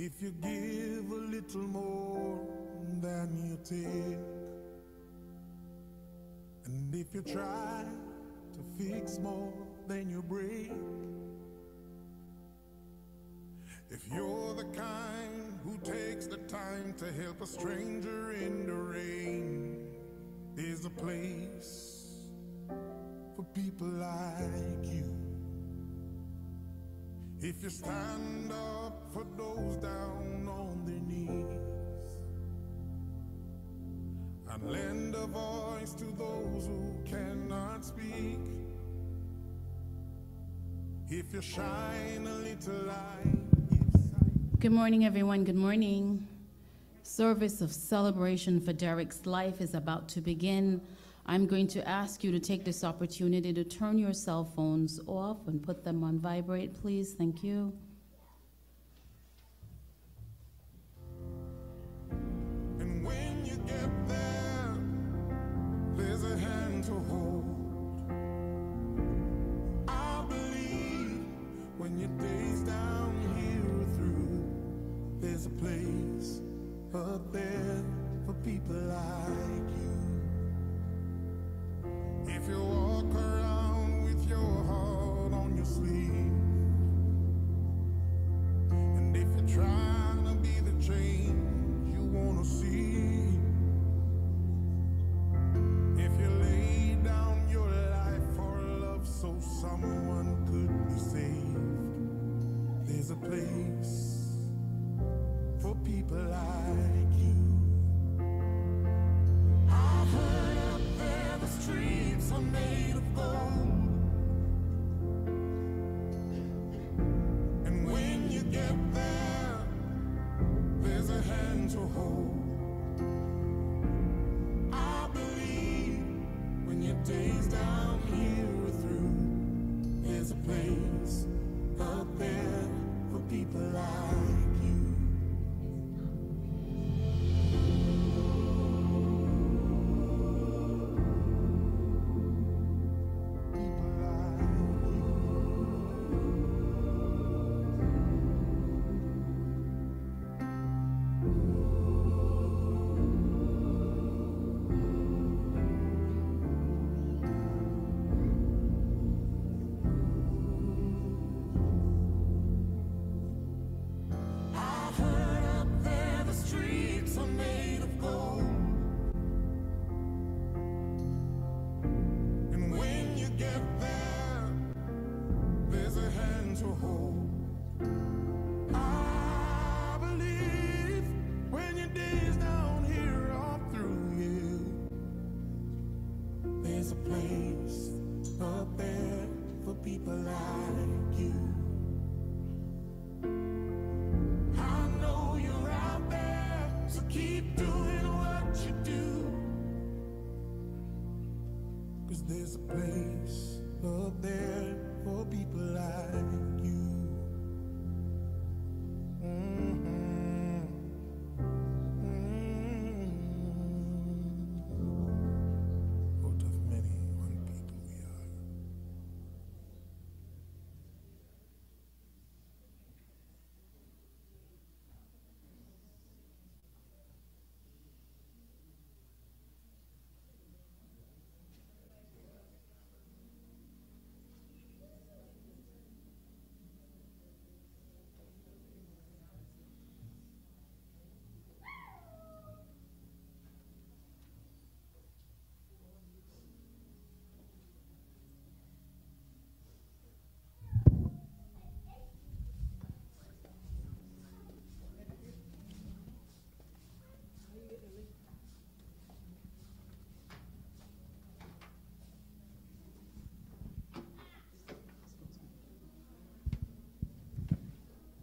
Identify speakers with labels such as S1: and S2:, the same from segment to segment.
S1: If you give a little more than you take, and if you try to fix more than you break, if you're the kind who takes the time to help a stranger in the rain, there's a place for people like you. If you stand up for those down on their knees and lend a voice to those who cannot speak, if you shine a little light.
S2: Good morning, everyone. Good morning. Service of celebration for Derrick's life is about to begin. I'm going to ask you to take this opportunity to turn your cell phones off and put them on vibrate, please. Thank you.
S1: And when you get there, there's a hand to hold. I believe when your days down here through, there's a place up there for people like you. If you walk around with your heart on your sleeve,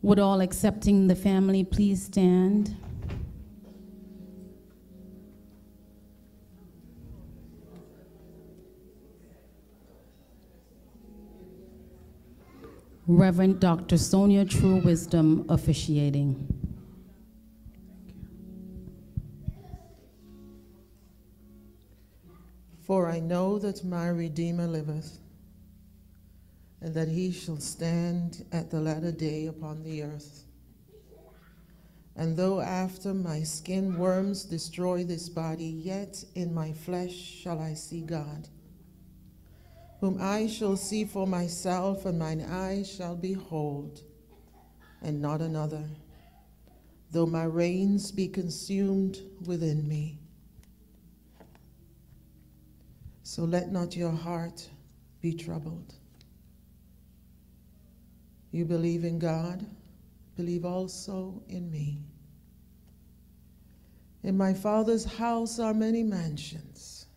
S2: Would all accepting the family please stand? Reverend Dr. Sonia True Wisdom officiating.
S3: For I know that my Redeemer liveth, and that he shall stand at the latter day upon the earth. And though after my skin worms destroy this body, yet in my flesh shall I see God, whom I shall see for myself, and mine eyes shall behold, and not another, though my reins be consumed within me. So let not your heart be troubled. You believe in God believe also in me. In my Father's house are many mansions.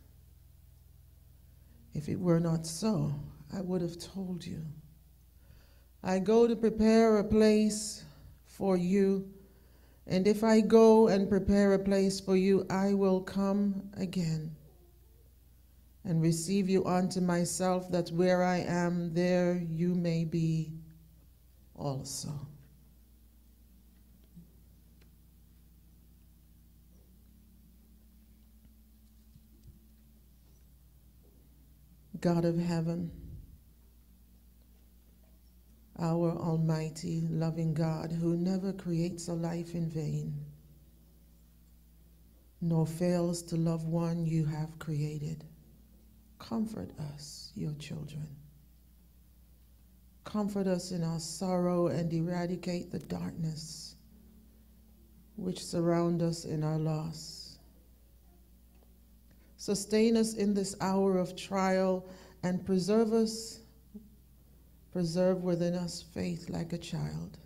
S3: If it were not so, I would have told you. I go to prepare a place for you, and if I go and prepare a place for you, I will come again and receive you unto myself, that where I am, there you may be also. God of heaven, our almighty, loving God who never creates a life in vain, nor fails to love one you have created. Comfort us, your children. Comfort us in our sorrow and eradicate the darkness which surround us in our loss. Sustain us in this hour of trial and preserve us, preserve within us faith like a child,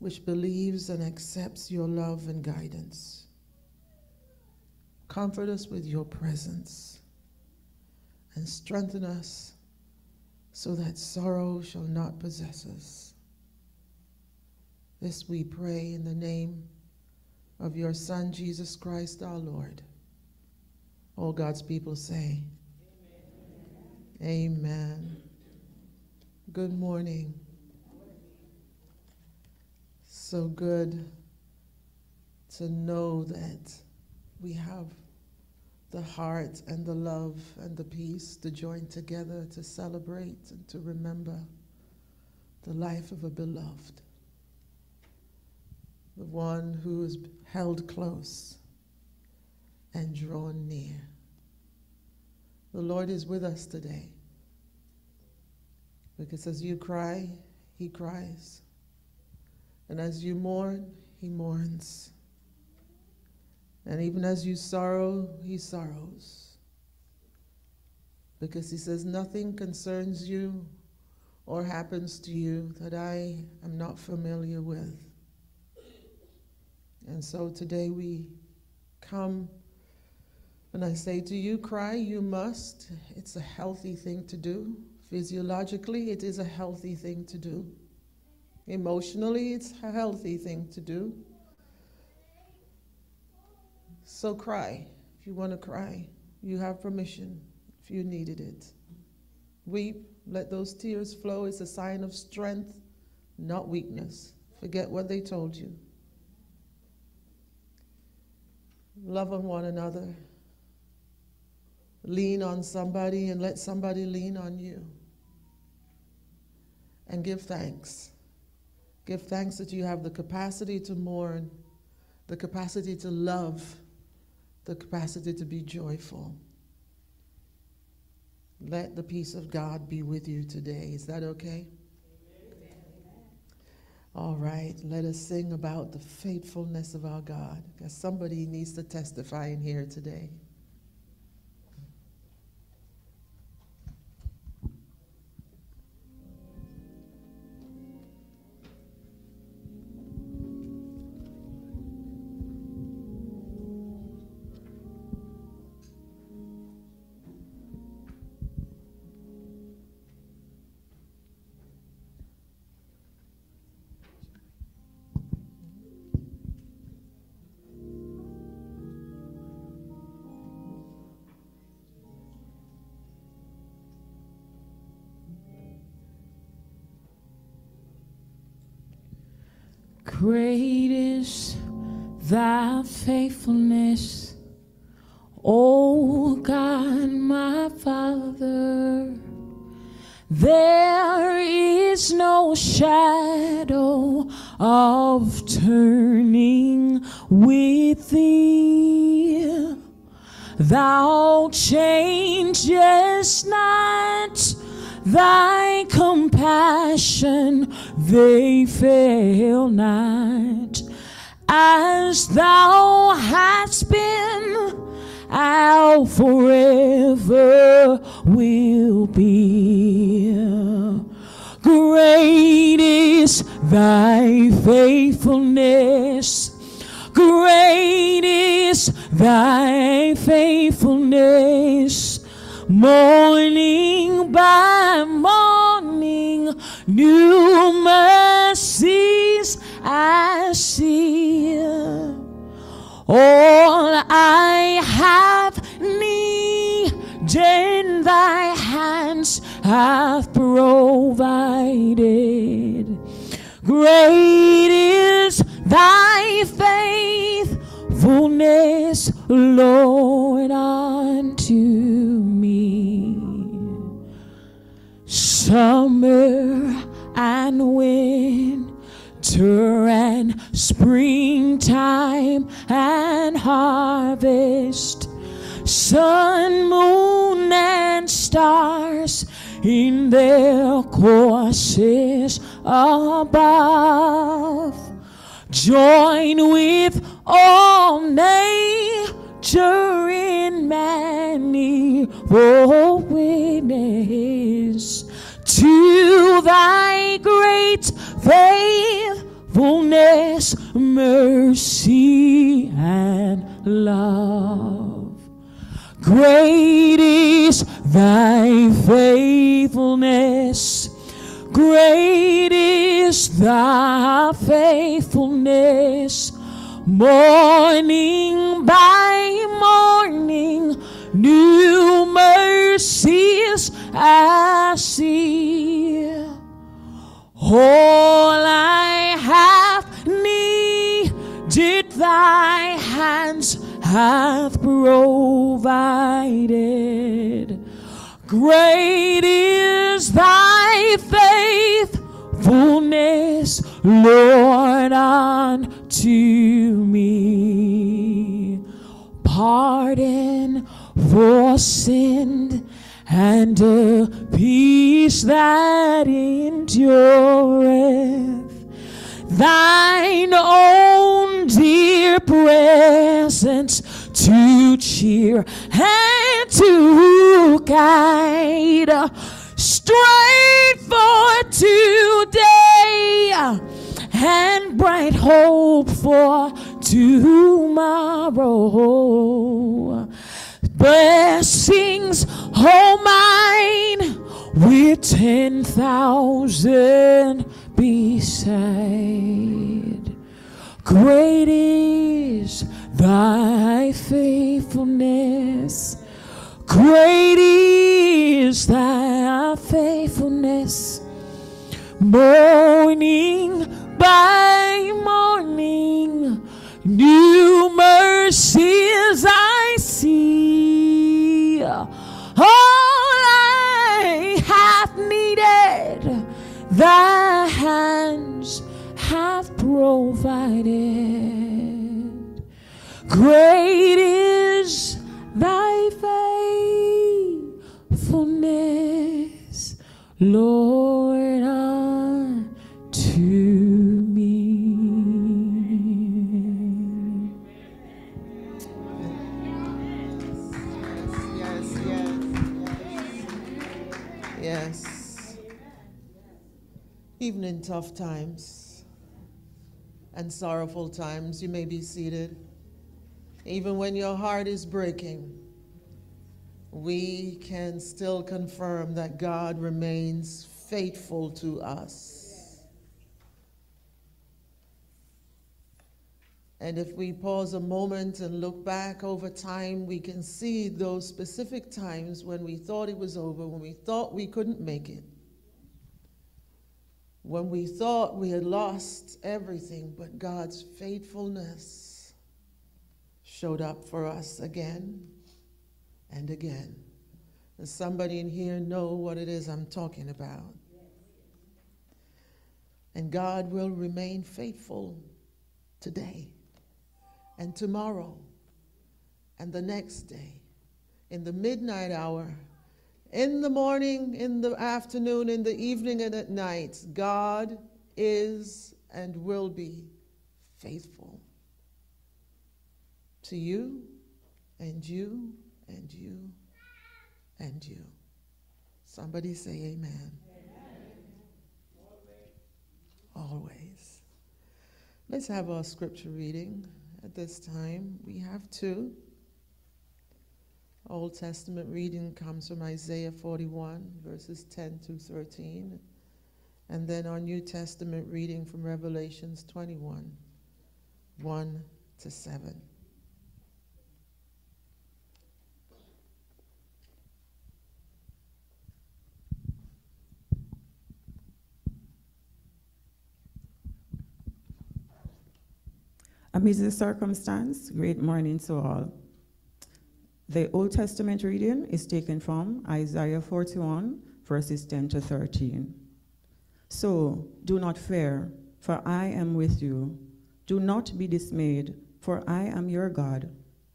S3: which believes and accepts your love and guidance. Comfort us with your presence and strengthen us so that sorrow shall not possess us. This we pray in the name of your Son, Jesus Christ our Lord. All God's people say, Amen. Amen. Good morning. So good to know that we have the heart and the love and the peace to join together to celebrate and to remember the life of a beloved, the one who is held close and drawn near. The Lord is with us today. Because as you cry, He cries. And as you mourn, He mourns. And even as you sorrow, He sorrows. Because He says, Nothing concerns you or happens to you that I am not familiar with. And so today we come and I say to you, cry, you must. It's a healthy thing to do. Physiologically, it is a healthy thing to do. Emotionally, it's a healthy thing to do. So cry if you want to cry. You have permission if you needed it. Weep, let those tears flow. It's a sign of strength, not weakness. Forget what they told you. Love on one another lean on somebody and let somebody lean on you. And give thanks. Give thanks that you have the capacity to mourn, the capacity to love, the capacity to be joyful. Let the peace of God be with you today. Is that okay? All right, let us sing about the faithfulness of our God, because somebody needs to testify in here today.
S4: Great is thy faithfulness, O God, my Father. There is no shadow
S5: of turning with thee. Thou changest not thy compassion, they fail not. As thou hast been, I'll forever will be. Great is thy faithfulness. Great is thy faithfulness. Morning by morning, new mercies I see. All I have needed, thy hands have provided. Great is thy faithfulness, Lord, unto me. Summer and winter and springtime and harvest, sun, moon, and stars in their courses above. Join with all in manifold witness to thy great faithfulness, mercy, and love. Great is thy faithfulness. Great is thy faithfulness. Morning by morning, new mercies I see. All I have needed, thy hands have provided. Great is thy faithfulness, Lord, unto me. Pardon for sin and a peace that endureth. Thine own dear presence to cheer and to guide. Straight for today and bright hope for tomorrow. Blessings, all mine, with ten thousand beside. Great is thy faithfulness. Great is thy faithfulness. Morning by morning, new mercies I see. All I have needed, thy hands have provided. Great is thy faithfulness, Lord, unto me.
S3: Yes, yes, yes. Yes. Even in tough times and sorrowful times, you may be seated. Even when your heart is breaking, we can still confirm that God remains faithful to us. And if we pause a moment and look back over time, we can see those specific times when we thought it was over, when we thought we couldn't make it, when we thought we had lost everything, but God's faithfulness showed up for us again and again. Does somebody in here know what it is I'm talking about? And God will remain faithful today and tomorrow and the next day, in the midnight hour, in the morning, in the afternoon, in the evening, and at night. God is and will be faithful to you and you and you and you. Somebody say amen. amen. Always. Let's have our scripture reading at this time. We have two. Old Testament reading comes from Isaiah 41, verses 10 to 13. And then our New Testament reading from Revelations 21, 1 to 7.
S6: Amidst the circumstance, great morning to all. The Old Testament reading is taken from Isaiah 41, verses 10 to 13. So do not fear, for I am with you. Do not be dismayed, for I am your God.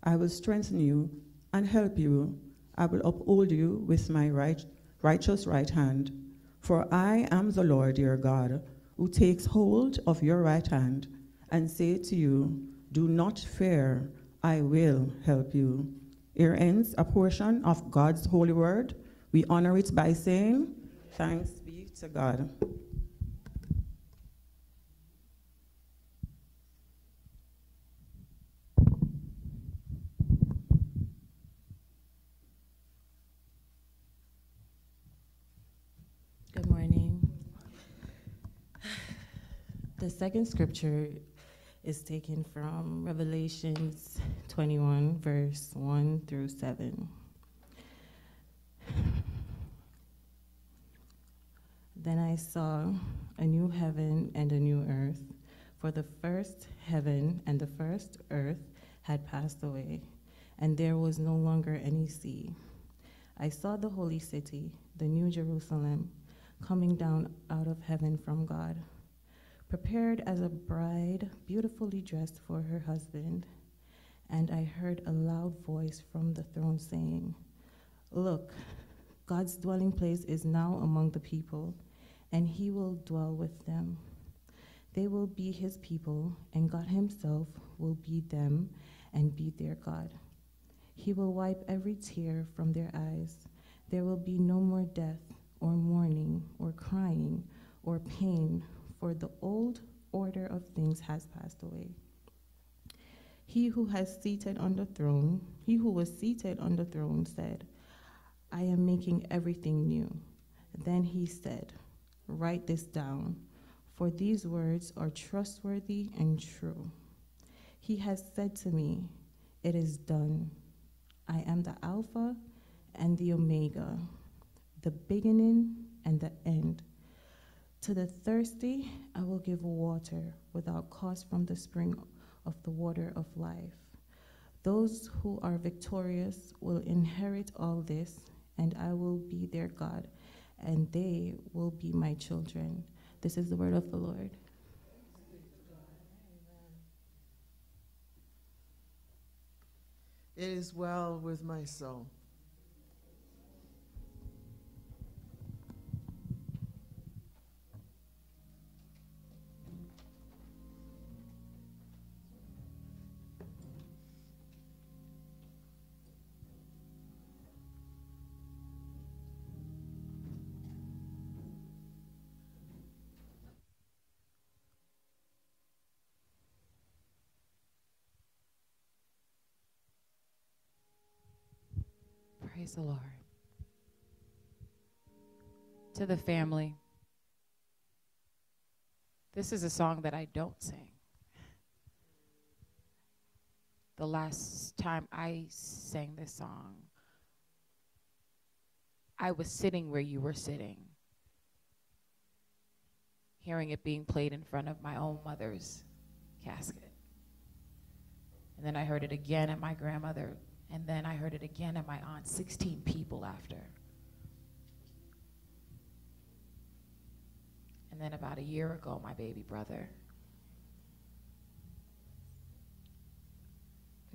S6: I will strengthen you and help you. I will uphold you with my right, righteous right hand. For I am the Lord your God, who takes hold of your right hand and say to you, Do not fear, I will help you. Here ends a portion of God's holy word. We honor it by saying, Thanks be to God.
S7: Good morning. The second scripture is taken from Revelations 21, verse 1 through 7. Then I saw a new heaven and a new earth, for the first heaven and the first earth had passed away, and there was no longer any sea. I saw the holy city, the new Jerusalem, coming down out of heaven from God prepared as a bride beautifully dressed for her husband. And I heard a loud voice from the throne saying, Look, God's dwelling place is now among the people, and he will dwell with them. They will be his people, and God himself will be them and be their God. He will wipe every tear from their eyes. There will be no more death, or mourning, or crying, or pain for the old order of things has passed away. He who has seated on the throne, he who was seated on the throne said, I am making everything new. Then he said, Write this down, for these words are trustworthy and true. He has said to me, It is done. I am the Alpha and the Omega, the beginning and the end. To the thirsty, I will give water without cost from the spring of the water of life. Those who are victorious will inherit all this, and I will be their God, and they will be my children. This is the word of the Lord.
S3: It is well with my soul.
S4: Praise the Lord. To the family, this is a song that I don't sing. The last time I sang this song, I was sitting where you were sitting, hearing it being played in front of my own mother's casket. And then I heard it again at my grandmother and then I heard it again at my aunt, 16 people after.
S5: And then about a year ago, my baby brother.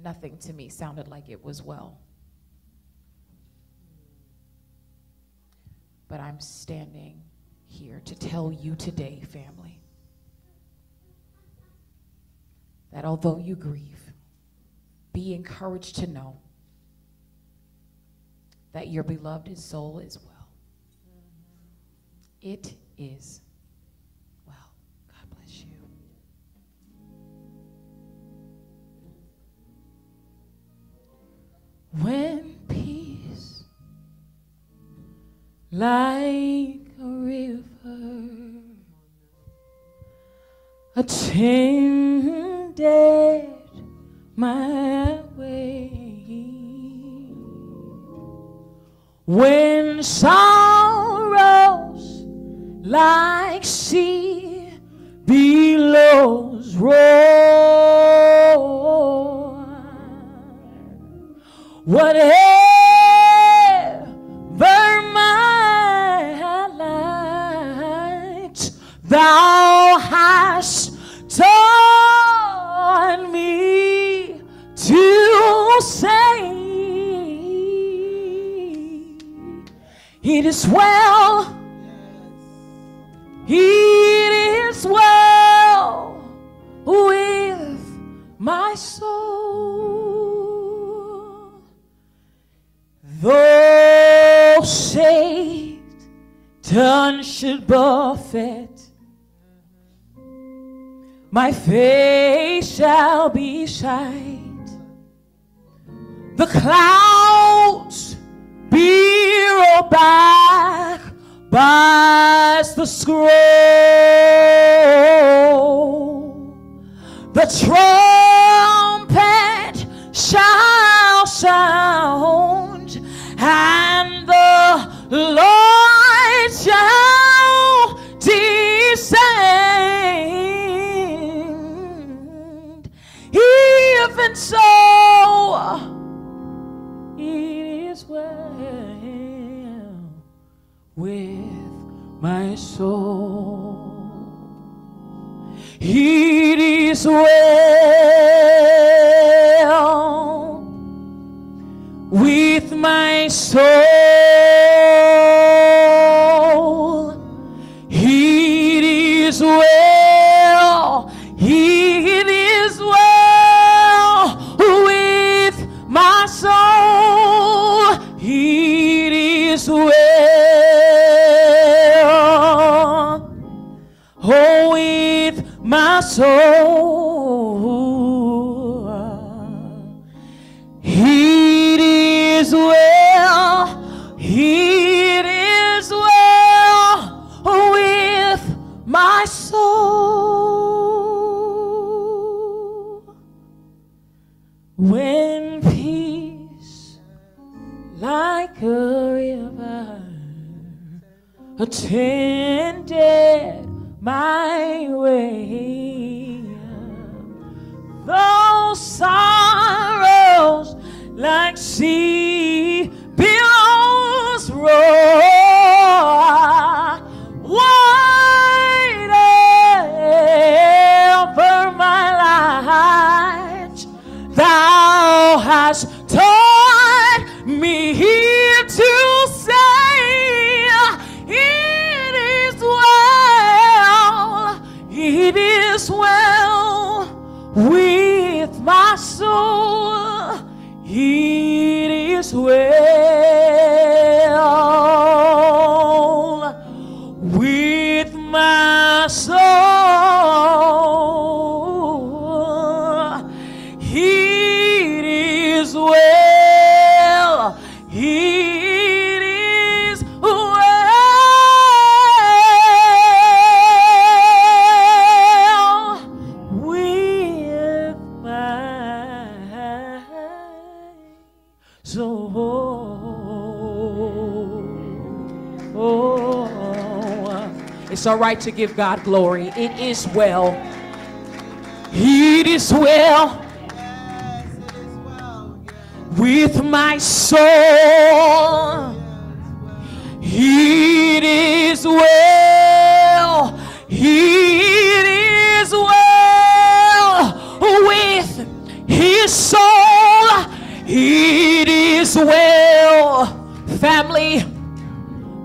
S5: Nothing to me sounded like it was well. But I'm standing here to tell you today, family, that although you grieve, be encouraged to know that your beloved soul is well. It is well. God bless you. When peace, like a river, attended my way. When sorrows like sea billows roar, whatever my light thou It is well. It is well with my soul. Though Satan should buffet, my face shall be shine. The clouds be rolled back by the scroll. The trumpet shall sound, and the Lord shall descend. Even so, it is well with my soul. It is well with my soul. My soul. It is well. It is well with my soul. When peace like a river attended my way. Those sorrows like sea billows roar. Well with my soul, it is well all right to give God glory. It is well. It is well with my soul. It is well. It is well with his soul. It is well, family.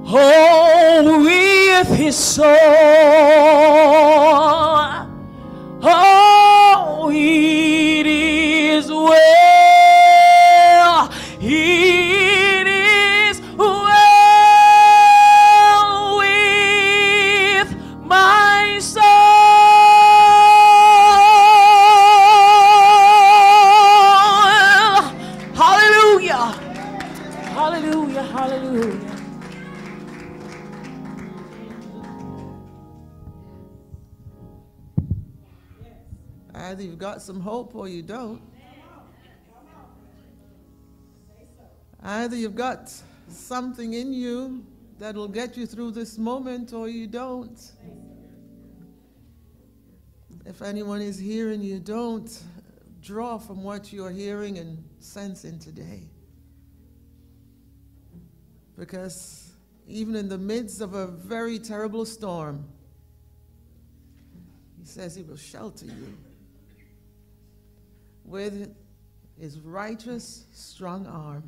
S5: Oh with his soul.
S3: Or you don't. Either you've got something in you that'll get you through this moment or you don't. If anyone is here and you don't, draw from what you're hearing and sensing today. Because even in the midst of a very terrible storm, he says he will shelter you with his righteous, strong arm.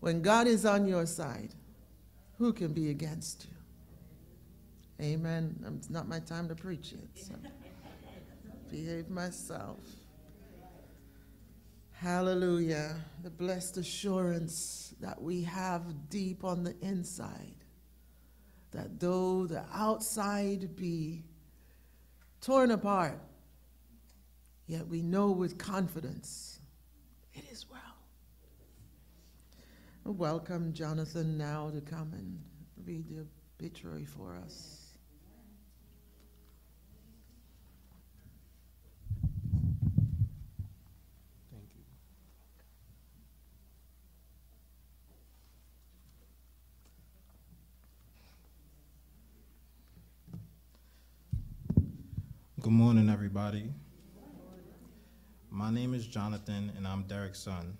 S3: When God is on your side, who can be against you? Amen. Um, It's not my time to preach yet, so behave myself. Hallelujah. The blessed assurance that we have deep on the inside that though the outside be torn apart, Yet we know with confidence it is well. Welcome Jonathan now to come and read the obituary for us.
S8: Good morning, everybody. My name is Jonathan, and I'm Derrick's son.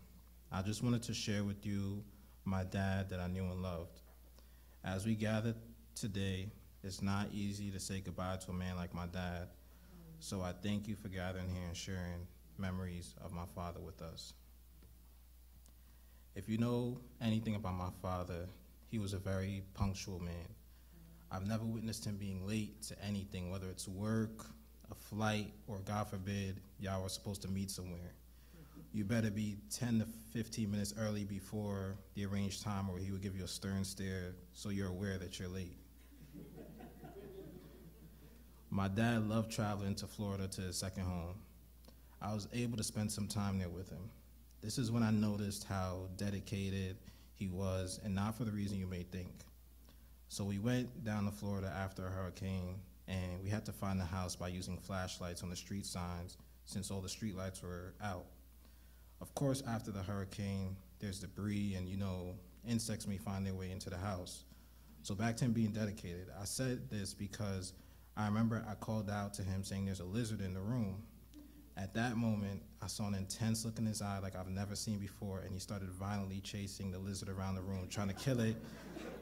S8: I just wanted to share with you my dad that I knew and loved. As we gather today, it's not easy to say goodbye to a man like my dad, so I thank you for gathering here and sharing memories of my father with us. If you know anything about my father, he was a very punctual man. I've never witnessed him being late to anything, whether it's work, a flight, or God forbid, y'all are supposed to meet somewhere. You better be 10 to 15 minutes early before the arranged time, or he would give you a stern stare so you're aware that you're late. My dad loved traveling to Florida to his second home. I was able to spend some time there with him. This is when I noticed how dedicated he was, and not for the reason you may think. So we went down to Florida after a hurricane, and we had to find the house by using flashlights on the street signs since all the street lights were out. Of course, after the hurricane, there's debris, and you know, insects may find their way into the house. So back to him being dedicated. I said this because I remember I called out to him saying there's a lizard in the room. At that moment, I saw an intense look in his eye like I've never seen before, and he started violently chasing the lizard around the room, trying to kill it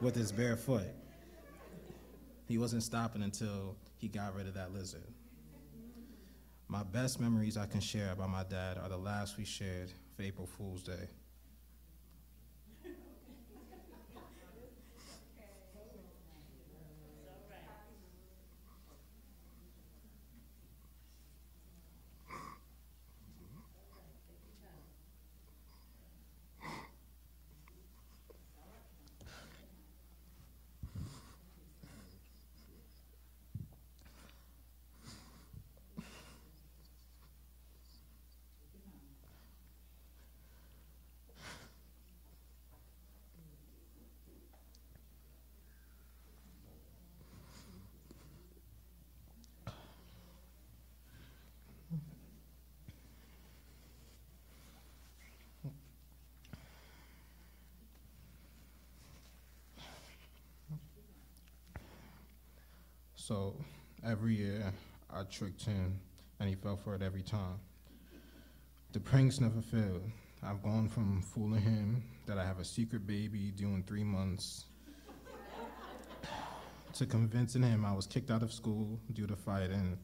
S8: with his bare foot. He wasn't stopping until he got rid of that lizard. My best memories I can share about my dad are the last we shared for April Fool's Day. So every year I tricked him and he fell for it every time. The pranks never failed. I've gone from fooling him that I have a secret baby due in three months to convincing him I was kicked out of school due to fighting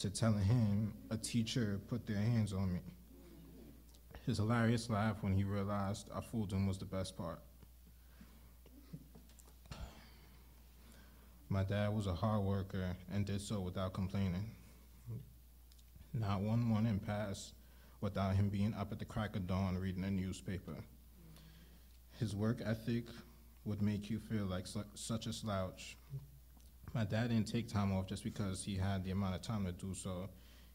S8: to telling him a teacher put their hands on me. His hilarious laugh when he realized I fooled him was the best part. My dad was a hard worker and did so without complaining. Not one morning passed without him being up at the crack of dawn reading a newspaper. His work ethic would make you feel like su- such a slouch. My dad didn't take time off just because he had the amount of time to do so.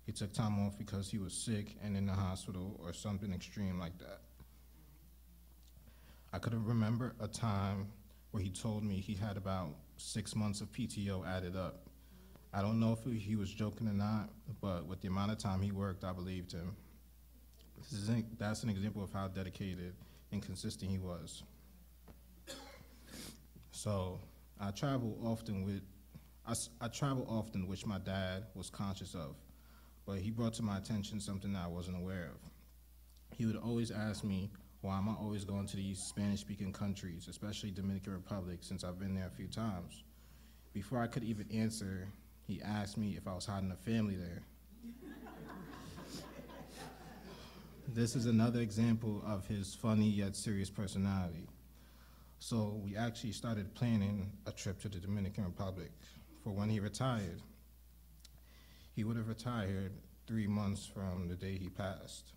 S8: He took time off because he was sick and in the hospital or something extreme like that. I could remember a time where he told me he had about six months of PTO added up. I don't know if he was joking or not, but with the amount of time he worked, I believed him. This is an, that's an example of how dedicated and consistent he was. So I travel often with, I travel often, which my dad was conscious of, but he brought to my attention something that I wasn't aware of. He would always ask me, why am I always going to these Spanish-speaking countries, especially Dominican Republic, since I've been there a few times? Before I could even answer, he asked me if I was hiding a family there. this is another example of his funny yet serious personality. So we actually started planning a trip to the Dominican Republic for when he retired. He would have retired three months from the day he passed.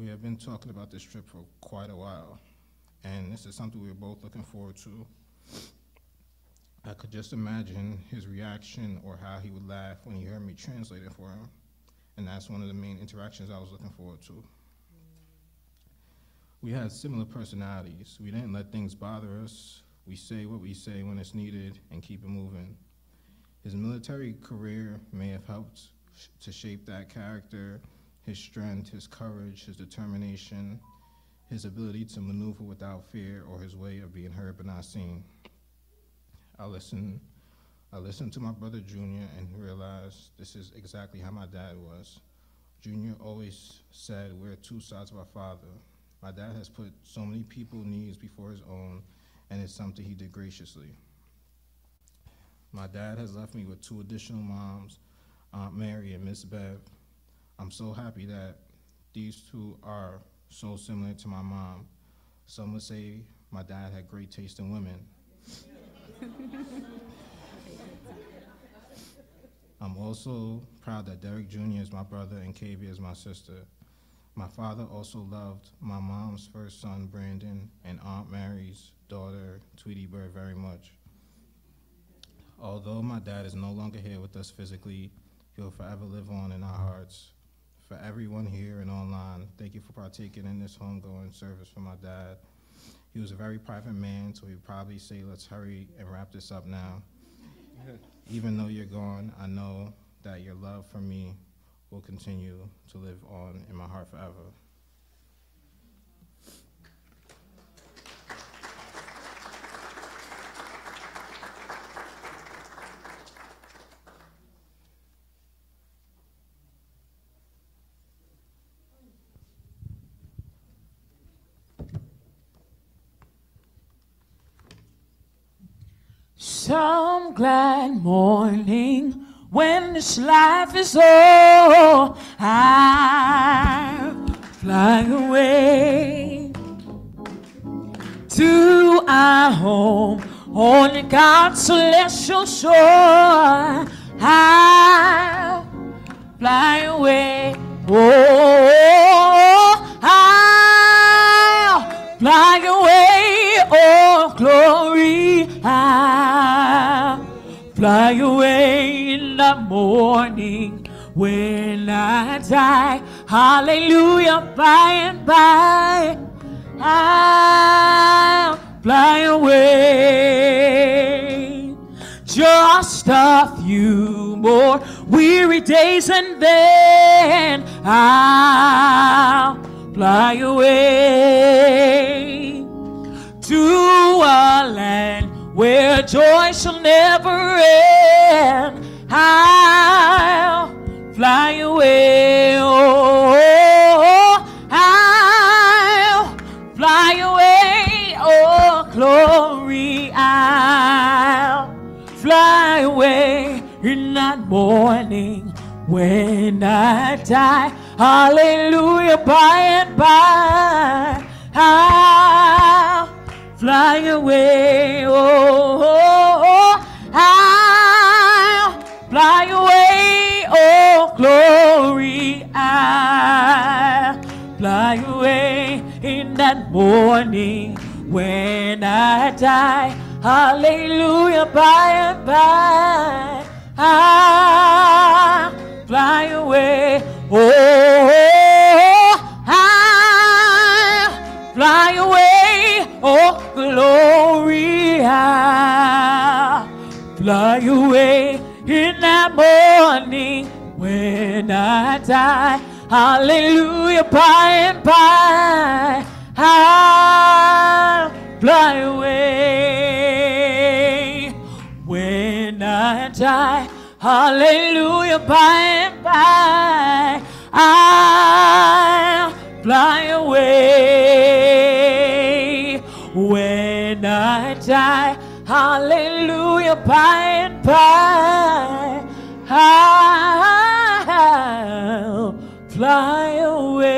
S8: We have been talking about this trip for quite a while, and this is something we're both looking forward to. I could just imagine his reaction or how he would laugh when he heard me translate it for him, and that's one of the main interactions I was looking forward to. We had similar personalities. We didn't let things bother us. We say what we say when it's needed and keep it moving. His military career may have helped to shape that character, his strength, his courage, his determination, his ability to maneuver without fear, or his way of being heard but not seen. I listened, I listened to my brother Junior and realized this is exactly how my dad was. Junior always said we're two sides of our father. My dad has put so many people's needs before his own, and it's something he did graciously. My dad has left me with two additional moms, Aunt Mary and Miss Bev. I'm so happy that these two are so similar to my mom. Some would say my dad had great taste in women. I'm also proud that Derrick Jr. is my brother and Kavia is my sister. My father also loved my mom's first son, Brandon, and Aunt Mary's daughter, Tweety Bird, very much. Although my dad is no longer here with us physically, he'll forever live on in our hearts. For everyone here and online, thank you for partaking in this homegoing service for my dad. He was a very private man, so he'd probably say, let's hurry and wrap this up now. Even though you're gone, I know that your love for me will continue to live on in my heart forever.
S5: Some glad morning when this life is o'er, I'll fly away to our home on God's celestial shore. I'll fly away. Oh, I'll fly away. Oh, glory. I'll fly away in the morning when I die. Hallelujah, by and by. I'll fly away. Just a few more weary days and then I'll fly away to a land where joy shall never end. I'll fly away. Oh, I'll fly away. Oh, glory. I'll fly away in that morning when I die. Hallelujah, by and by. I'll fly away. Oh, oh, oh, oh. I'll fly away. Oh, glory. I'll fly away in that morning when I die. Hallelujah, by and by. I'll fly away. Oh, oh, oh I'll fly away. Oh, glory. I'll fly away in that morning when I die. Hallelujah, by and by. I'll fly away when I die. Hallelujah, by and by. I'll fly away die. Hallelujah, by and by. I'll fly away.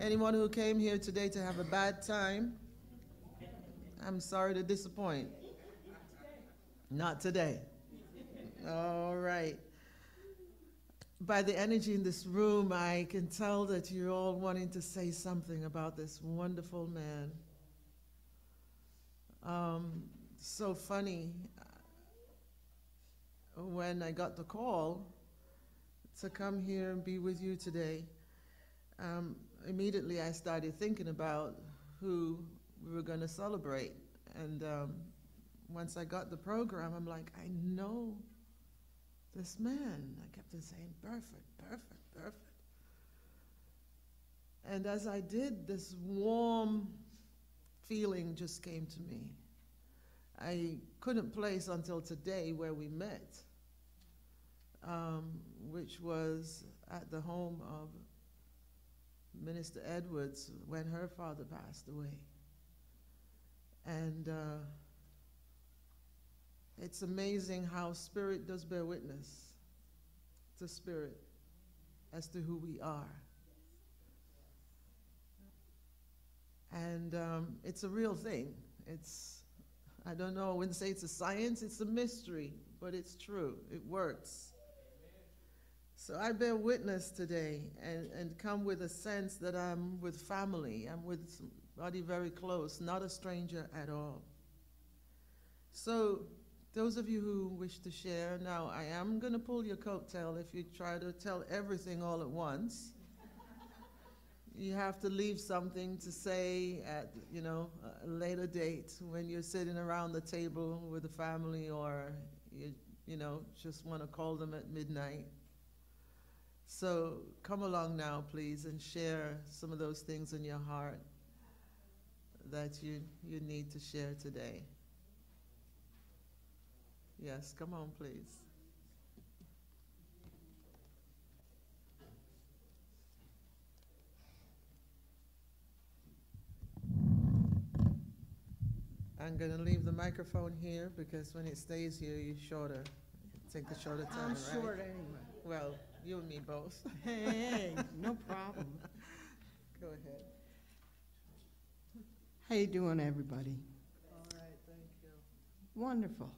S3: Anyone who came here today to have a bad time, I'm sorry to disappoint. Not today. All right. By the energy in this room, I can tell that you're all wanting to say something about this wonderful man. Um, so funny. When I got the call to come here and be with you today, um, immediately I started thinking about who we were going to celebrate. And um, once I got the program, I'm like, I know this man. I kept on saying, perfect, perfect, perfect. And as I did, this warm feeling just came to me. I couldn't place until today where we met, um, which was at the home of Minister Edwards when her father passed away. And uh, it's amazing how spirit does bear witness to spirit as to who we are. And um, it's a real thing. It's, I don't know, I wouldn't say it's a science, it's a mystery, but it's true. It works. So I bear witness today and, and come with a sense that I'm with family. I'm with somebody very close, not a stranger at all. So those of you who wish to share, now I am going to pull your coattail if you try to tell everything all at once. you have to leave something to say at, you know, a later date when you're sitting around the table with the family or you, you know, just want to call them at midnight. So come along now, please, and share some of those things in your heart that you, you need to share today. Yes, come on, please. I'm going to leave the microphone here because when it stays here, you're shorter. Take the shorter time,
S9: I'm
S3: right?
S9: short anyway.
S3: Well, you and me both.
S9: Hey, no problem.
S3: Go ahead.
S9: How you doing, everybody?
S3: All right, thank you.
S9: Wonderful.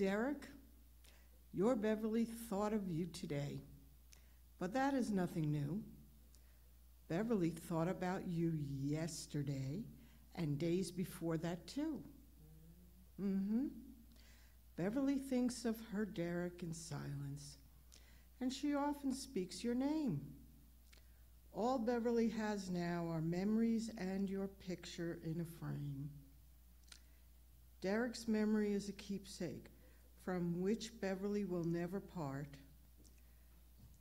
S9: Derrick, your Beverly thought of you today, but that is nothing new. Beverly thought about you yesterday and days before that, too. Mm-hmm. Beverly thinks of her Derrick in silence, and she often speaks your name. All Beverly has now are memories and your picture in a frame. Derrick's memory is a keepsake from which Beverly will never part.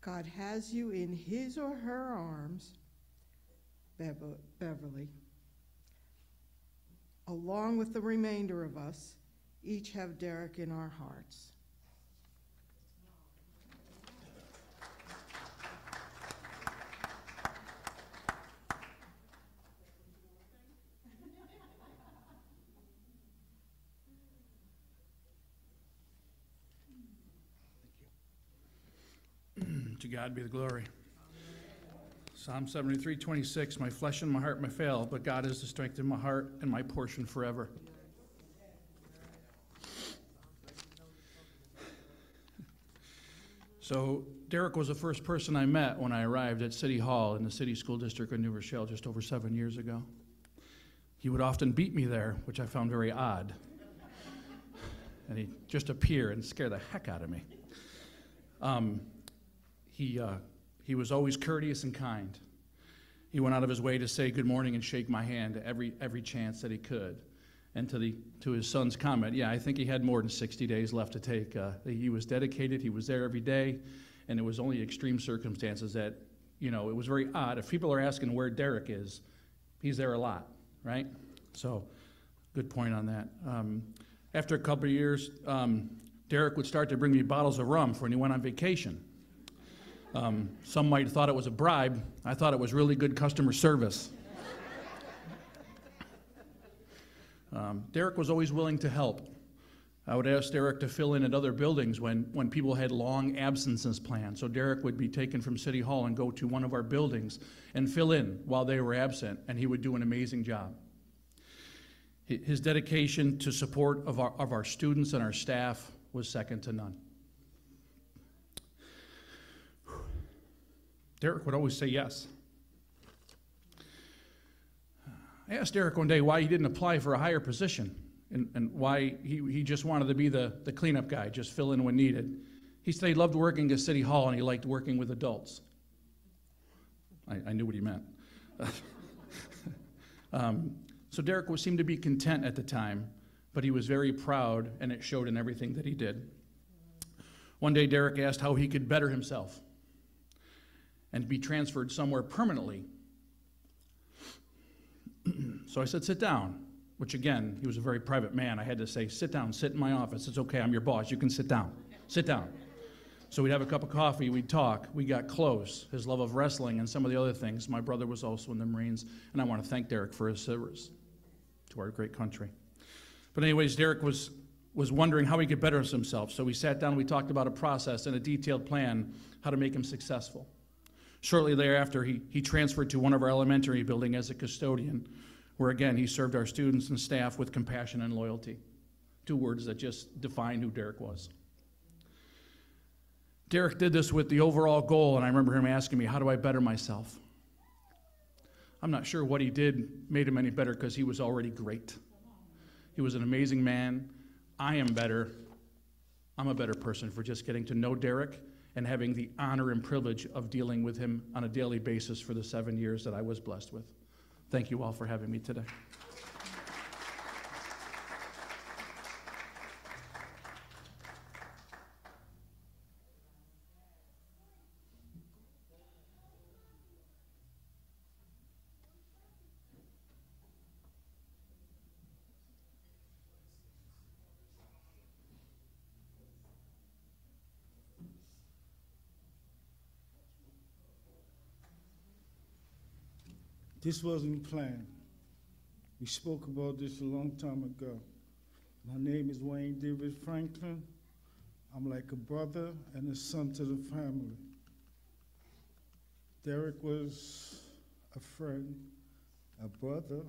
S9: God has you in his or her arms, Beverly. Along with the remainder of us, each have Derrick in our hearts.
S10: God be the glory. Psalm 73, 26, my flesh and my heart may fail, but God is the strength of my heart and my portion forever. So Derrick was the first person I met when I arrived at City Hall in the City School District of New Rochelle just over seven years ago. He would often beat me there, which I found very odd. And he'd just appear and scare the heck out of me. Um, he, uh, he was always courteous and kind. He went out of his way to say good morning and shake my hand every, every chance that he could. And to, the, to his son's comment, yeah, I think he had more than 60 days left to take. Uh, he was dedicated, he was there every day, and it was only extreme circumstances that, you know, it was very odd. If people are asking where Derrick is, he's there a lot, right? So, good point on that. Um, after a couple of years, um, Derrick would start to bring me bottles of rum for when he went on vacation. Um, some might have thought it was a bribe. I thought it was really good customer service. Um, Derrick was always willing to help. I would ask Derrick to fill in at other buildings when, when people had long absences planned. So Derrick would be taken from City Hall and go to one of our buildings and fill in while they were absent, and he would do an amazing job. His dedication to support of our, of our students and our staff was second to none. Derrick would always say yes. I asked Derrick one day why he didn't apply for a higher position and, and why he, he just wanted to be the, the cleanup guy, just fill in when needed. He said he loved working at City Hall and he liked working with adults. I, I knew what he meant. um, so Derrick was, seemed to be content at the time, but he was very proud, and it showed in everything that he did. One day, Derrick asked how he could better himself and be transferred somewhere permanently so I said, sit down, which again, he was a very private man. I had to say, sit down, sit in my office. It's okay, I'm your boss. You can sit down. Sit down. So we'd have a cup of coffee, we'd talk, we got close. His love of wrestling and some of the other things. My brother was also in the Marines, and I want to thank Derrick for his service to our great country. But, anyways, Derrick was, was wondering how he could better himself. So we sat down, we talked about a process and a detailed plan how to make him successful. Shortly thereafter, he, he transferred to one of our elementary building as a custodian, where again he served our students and staff with compassion and loyalty. Two words that just define who Derrick was. Derrick did this with the overall goal, and I remember him asking me, How do I better myself? I'm not sure what he did made him any better because he was already great. He was an amazing man. I am better. I'm a better person for just getting to know Derrick and having the honor and privilege of dealing with him on a daily basis for the seven years that I was blessed with. Thank you all for having me today.
S11: This wasn't planned. We spoke about this a long time ago. My name is Wayne David Franklin. I'm like a brother and a son to the family. Derrick was a friend, a brother.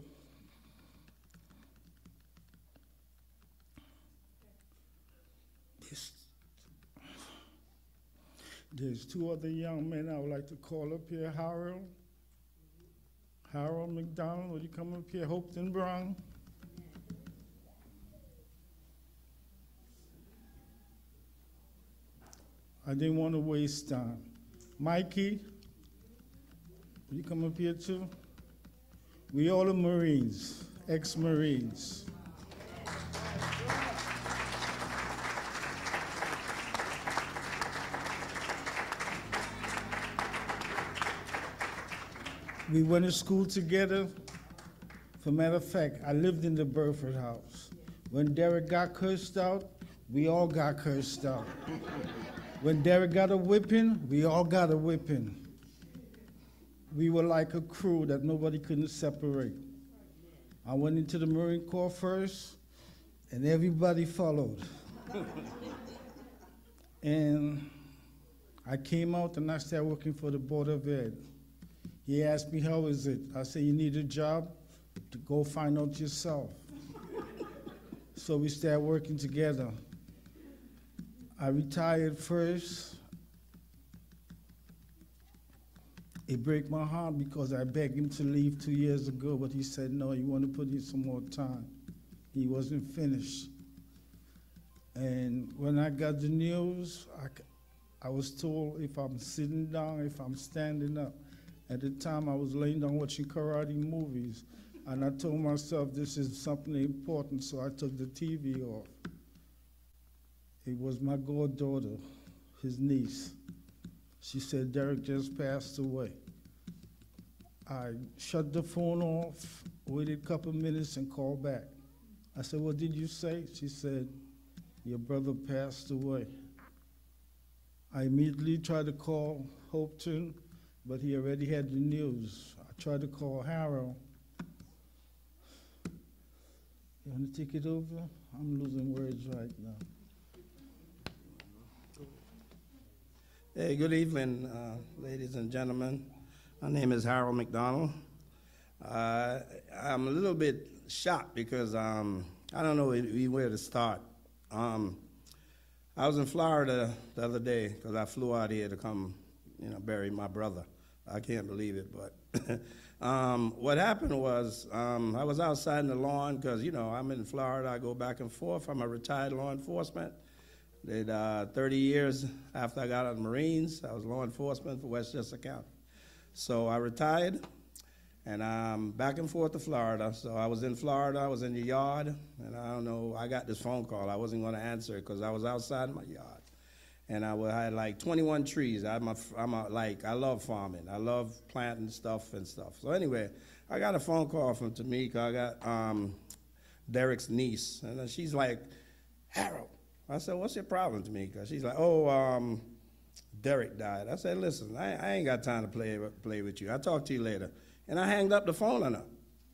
S11: There's two other young men I would like to call up here, Harold Harold McDonald, would you come up here? Hopeton Brown. I didn't want to waste time. Mikey, will you come up here too? We all are Marines, ex-Marines. We went to school together. For matter of fact, I lived in the Burford house. When Derrick got cursed out, we all got cursed out. when Derrick got a whipping, we all got a whipping. We were like a crew that nobody couldn't separate. I went into the Marine Corps first, and everybody followed. and I came out and I started working for the Board of Ed. He asked me, how is it? I said, you need a job? To go find out yourself. so we started working together. I retired first. It broke my heart because I begged him to leave two years ago, but he said, no, you want to put in some more time. He wasn't finished. And when I got the news, I, I was told if I'm sitting down, if I'm standing up. At the time, I was laying down watching karate movies, and I told myself this is something important, so I took the TV off. It was my goddaughter, his niece. She said, Derrick just passed away. I shut the phone off, waited a couple minutes, and called back. I said, What did you say? She said, Your brother passed away. I immediately tried to call Hopeton, but he already had the news. I tried to call Harold. You want to take it over? I'm losing words right now.
S12: Hey, good evening, uh, ladies and gentlemen. My name is Harold McDonald. Uh, I'm a little bit shocked because um, I don't know where to start. Um, I was in Florida the other day because I flew out here to come, you know, bury my brother. I can't believe it, but um, what happened was um, I was outside in the lawn because, you know, I'm in Florida. I go back and forth. I'm a retired law enforcement. Did uh, 30 years after I got out of the Marines. I was law enforcement for Westchester County. So I retired, and I'm back and forth to Florida. So I was in Florida. I was in the yard, and I don't know. I got this phone call. I wasn't going to answer it because I was outside my yard, and I, I had like 21 trees. I'm a, I'm a like I love farming. I love planting stuff and stuff. So anyway, I got a phone call from Tamika. I got um, Derrick's niece, and she's like, Harold. I said, what's your problem, Tamika? She's like, oh, um, Derrick died. I said, listen, I, I ain't got time to play, play with you. I'll talk to you later. And I hanged up the phone on her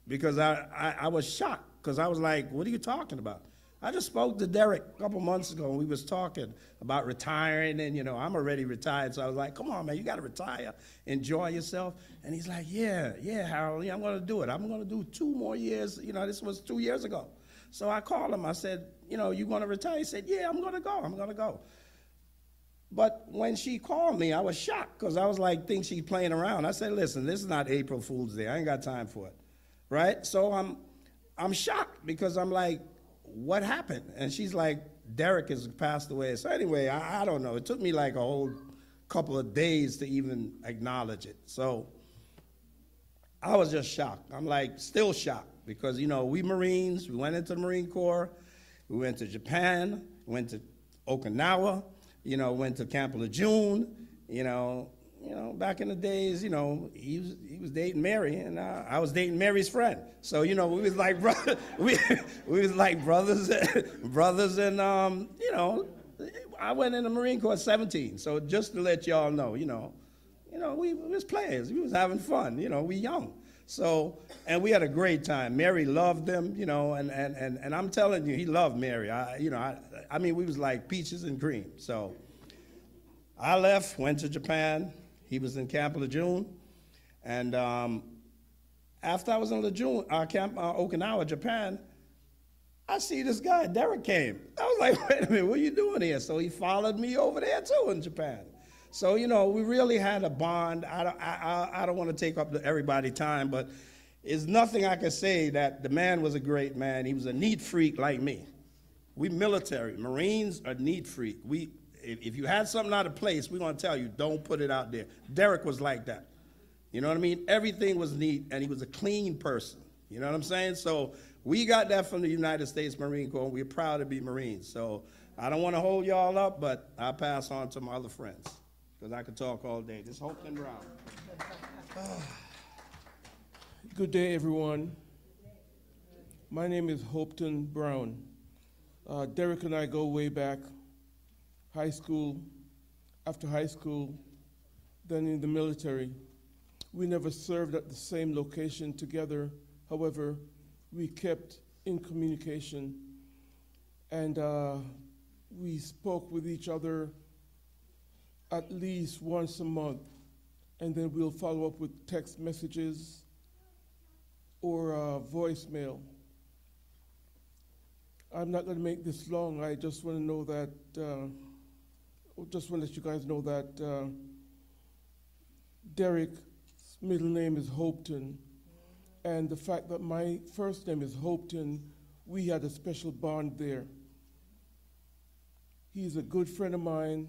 S12: because I, I, I was shocked because I was like, what are you talking about? I just spoke to Derrick a couple months ago and we was talking about retiring and, you know, I'm already retired. So I was like, come on, man, you got to retire, enjoy yourself. And he's like, yeah, yeah, Harold, yeah, I'm going to do it. I'm going to do two more years. You know, this was two years ago. So I called him. I said, you know, you going to retire? He said, yeah, I'm going to go. I'm going to go. But when she called me, I was shocked because I was like, think she's playing around. I said, listen, this is not April Fool's Day. I ain't got time for it. Right? So I'm, I'm shocked because I'm like, what happened? And she's like, Derrick has passed away. So anyway, I, I don't know. It took me like a whole couple of days to even acknowledge it. So I was just shocked. I'm like, still shocked because, you know, we Marines, we went into the Marine Corps, we went to Japan, went to Okinawa, you know, went to Camp Lejeune, you know, you know, back in the days, you know, he was, he was dating Mary, and uh, I was dating Mary's friend. So, you know, we was like brother, we, we was like brothers, brothers, and um, you know, I went in the Marine Corps at 17. So just to let y'all know, you know, you know, we, we was players, we was having fun, you know, we young. So, and we had a great time. Mary loved them, you know, and, and, and, and I'm telling you, he loved Mary. I, you know, I, I mean, we was like peaches and cream. So I left, went to Japan. He was in Camp Lejeune. And um, after I was in Lejeune, uh, Camp uh, Okinawa, Japan, I see this guy, Derrick came. I was like, wait a minute, what are you doing here? So he followed me over there too in Japan. So, you know, we really had a bond. I don't, I, I, I don't want to take up everybody's time, but there's nothing I can say that the man was a great man. He was a neat freak like me. We military, Marines are neat freak. We, if, you had something out of place, we're going to tell you, don't put it out there. Derrick was like that. You know what I mean? Everything was neat, and he was a clean person. You know what I'm saying? So we got that from the United States Marine Corps, and we're proud to be Marines. So I don't want to hold y'all up, but I'll pass on to my other friends because I could talk all day. This Hopeton Brown.
S13: Good day, everyone. My name is Hopeton Brown. Uh, Derrick and I go way back, high school, after high school, then in the military. We never served at the same location together. However, we kept in communication and uh, we spoke with each other at least once a month, and then we'll follow up with text messages or uh, voicemail. I'm not going to make this long. I just want to know that, uh, just want to let you guys know that uh, Derrick's middle name is Hopeton, and the fact that my first name is Hopeton, we had a special bond there. He's a good friend of mine.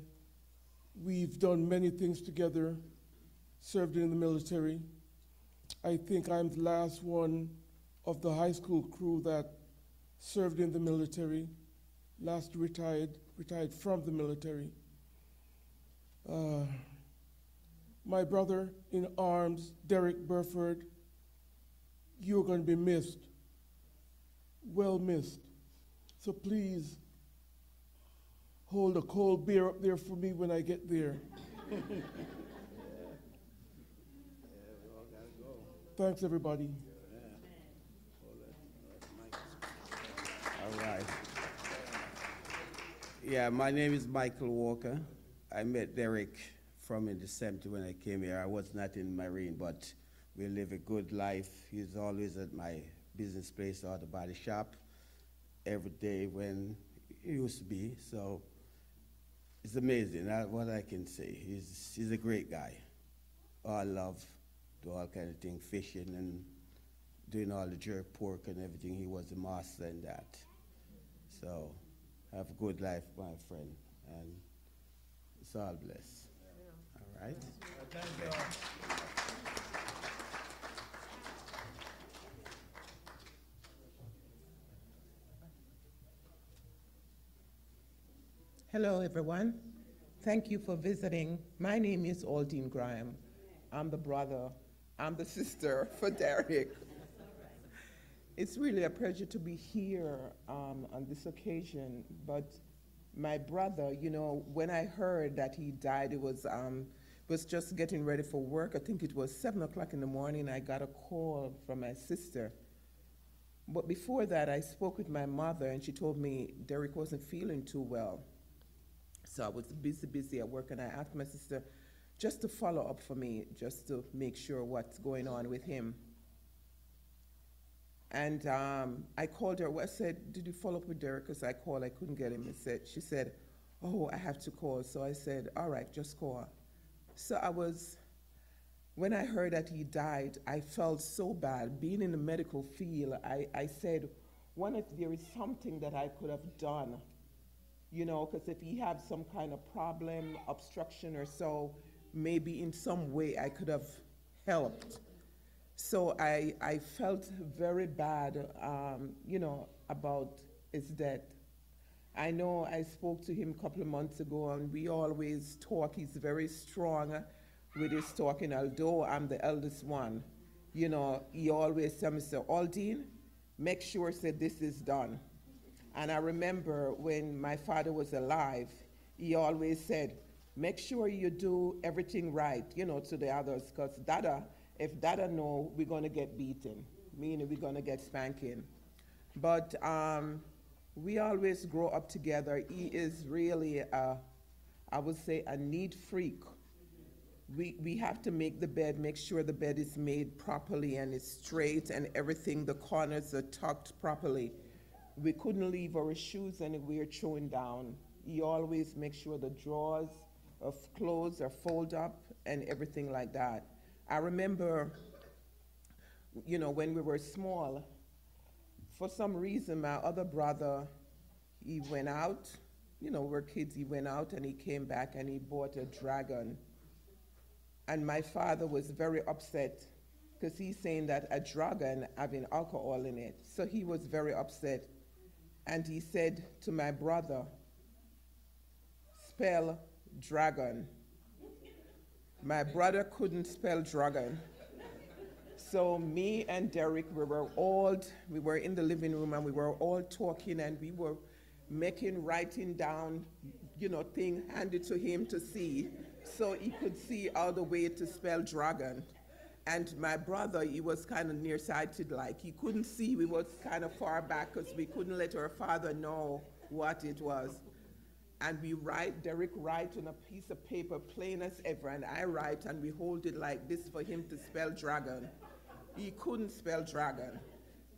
S13: We've done many things together, served in the military. I think I'm the last one of the high school crew that served in the military, last retired, retired from the military. Uh, my brother in arms, Derrick Burford, you're going to be missed, well missed. So please hold a cold beer up there for me when I get there. Thanks, everybody.
S14: All right. Yeah, my name is Michael Walker. I met Derrick from in the 70s when I came here. I was not in Marine, but we live a good life. He's always at my business place or the body shop every day when he used to be. So it's amazing That's what I can say. He's, he's a great guy. I love, do all kind of thing, fishing and doing all the jerk pork and everything. He was a master in that. So have a good life, my friend, and all blessed. All right?
S15: Hello, everyone. Thank you for visiting. My name is Aldine Graham. I'm the brother, I'm the sister for Derrick. It's really a pleasure to be here um, on this occasion. But my brother, you know, when I heard that he died, it was um, was just getting ready for work. I think it was seven o'clock in the morning. I got a call from my sister. But before that, I spoke with my mother, and she told me Derrick wasn't feeling too well. So I was busy, busy at work, and I asked my sister just to follow up for me, just to make sure what's going on with him. And um, I called her. I said, "Did you follow up with Derrick?" Because I called, I couldn't get him. I said, she said, "Oh, I have to call." So I said, "All right, just call." So I was, when I heard that he died, I felt so bad. Being in the medical field, I, I said, "What if there is something that I could have done?" You know, because if he had some kind of problem, obstruction or so, maybe in some way I could have helped. So I, I felt very bad, um, you know, about his death. I know I spoke to him a couple of months ago, and we always talk. He's very strong with his talking, although I'm the eldest one. You know, he always tell me, so Aldine, make sure that this is done. And I remember when my father was alive, he always said, make sure you do everything right, you know, to the others, because Dada, if Dada know, we're going to get beaten, meaning we're going to get spanking. But um, we always grow up together. He is really, a, I would say, a neat freak. We, we have to make the bed, make sure the bed is made properly and it's straight and everything, the corners are tucked properly. We couldn't leave our shoes anywhere showing down. He always makes sure the drawers of clothes are folded up and everything like that. I remember, you know, when we were small, for some reason, my other brother, he went out, you know, we're kids, he went out and he came back and he bought a dragon. And my father was very upset because he's saying that a dragon having alcohol in it. So he was very upset. And he said to my brother, spell dragon. My brother couldn't spell dragon. So me and Derrick, we were all, we were in the living room and we were all talking and we were making, writing down, you know, thing handed to him to see so he could see all the way to spell dragon. And my brother, he was kind of nearsighted, like he couldn't see. We was kind of far back because we couldn't let our father know what it was. And we write, Derrick write on a piece of paper, plain as ever, and I write, and we hold it like this for him to spell dragon. He couldn't spell dragon.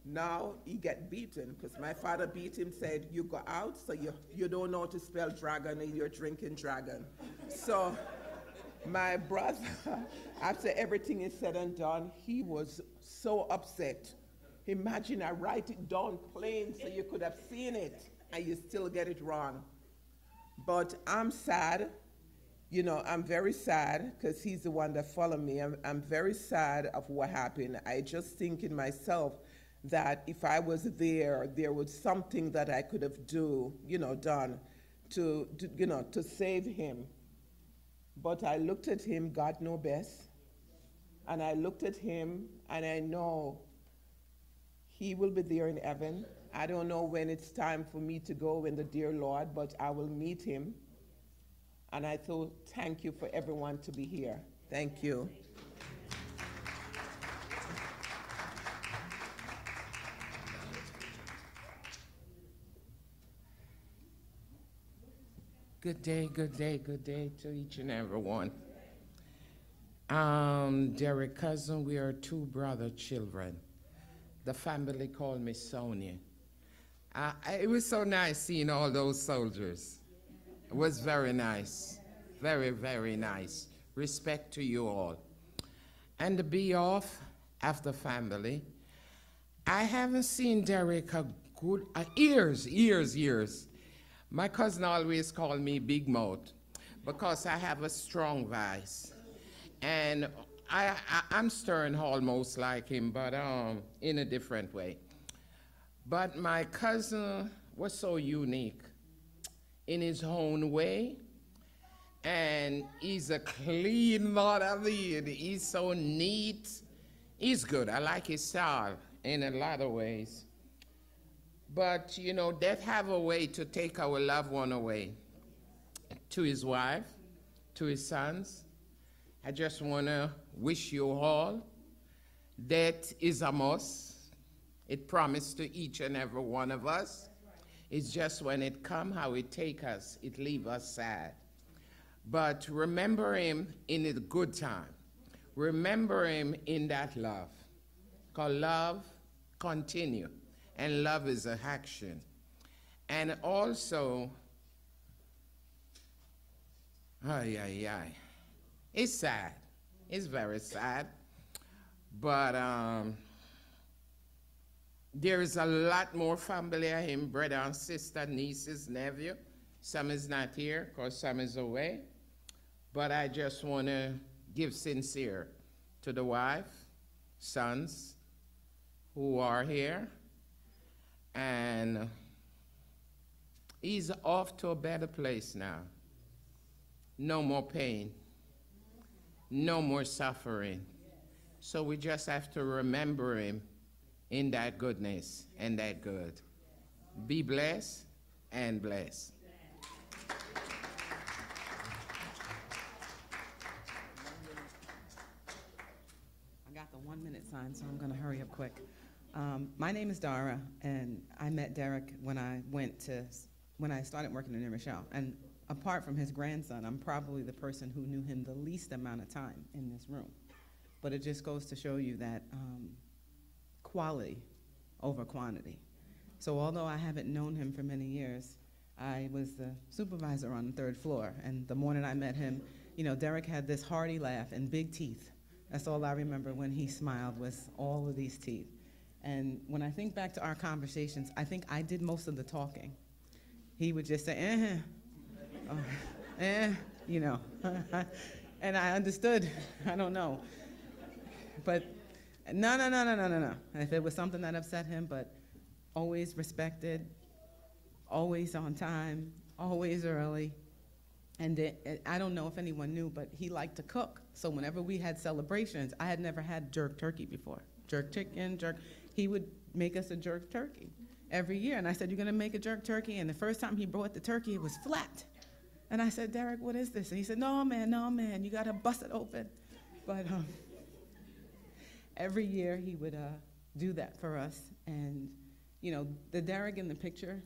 S15: Now he get beaten because my father beat him, said, you go out, so you, you don't know how to spell dragon and you're drinking dragon. So my brother, after everything is said and done, he was so upset. Imagine I write it down plain so you could have seen it and you still get it wrong. But I'm sad. You know, I'm very sad because he's the one that followed me. I'm, I'm very sad of what happened. I just think in myself that if I was there, there was something that I could have do, you know, done to, to you know, to save him. But I looked at him, God know best, and I looked at him and I know he will be there in heaven. I don't know when it's time for me to go in the dear Lord, but I will meet him. And I thought, thank you for everyone to be here. Thank you.
S16: Good day, good day, good day to each and every one. Um, Derrick cousin, we are two brother children. The family called me Sonia. Uh, it was so nice seeing all those soldiers. It was very nice. Very, very nice. Respect to you all. And to be off after family, I haven't seen Derrick a good, uh, years, years, years. My cousin always called me Big Mouth because I have a strong voice. And I, I, am stern almost like him, but um, in a different way. But my cousin was so unique in his own way. And he's a clean lot. He's so neat. He's good. I like his style in a lot of ways. But, you know, death have a way to take our loved one away. To his wife, to his sons. I just want to wish you all death is a must. It promised to each and every one of us. It's just when it come, how it take us, it leave us sad. But remember him in the good time. Remember him in that love. Because love continue and love is an action. And also, ay, ay, ay. It's sad. It's very sad. But um, there is a lot more family of him, brother and sister, nieces, nephew. Some is not here because some is away. But I just want to give sincere to the wife, sons who are here, and he's off to a better place now. No more pain, no more suffering. So we just have to remember him in that goodness and that good. Be blessed and blessed.
S17: I got the one minute sign, so I'm going to hurry up quick. Um, my name is Dara, and I met Derrick when I went to when I started working in New Rochelle. And apart from his grandson, I'm probably the person who knew him the least amount of time in this room. But it just goes to show you that um, quality over quantity. So although I haven't known him for many years, I was the supervisor on the third floor. And the morning I met him, you know, Derrick had this hearty laugh and big teeth. That's all I remember when he smiled was all of these teeth. And when I think back to our conversations, I think I did most of the talking. He would just say, eh, oh, eh, you know. and I understood, I don't know. But no, no, no, no, no, no, no. If it was something that upset him, but always respected, always on time, always early. And it, I don't know if anyone knew, but he liked to cook. So whenever we had celebrations, I had never had jerk turkey before. Jerk chicken, jerk he would make us a jerk turkey every year. And I said, You're going to make a jerk turkey? And the first time he brought the turkey, it was flat. And I said, Derrick, what is this? And he said, No, man, no, man, you got to bust it open. But um, every year he would uh, do that for us. And, you know, the Derrick in the picture,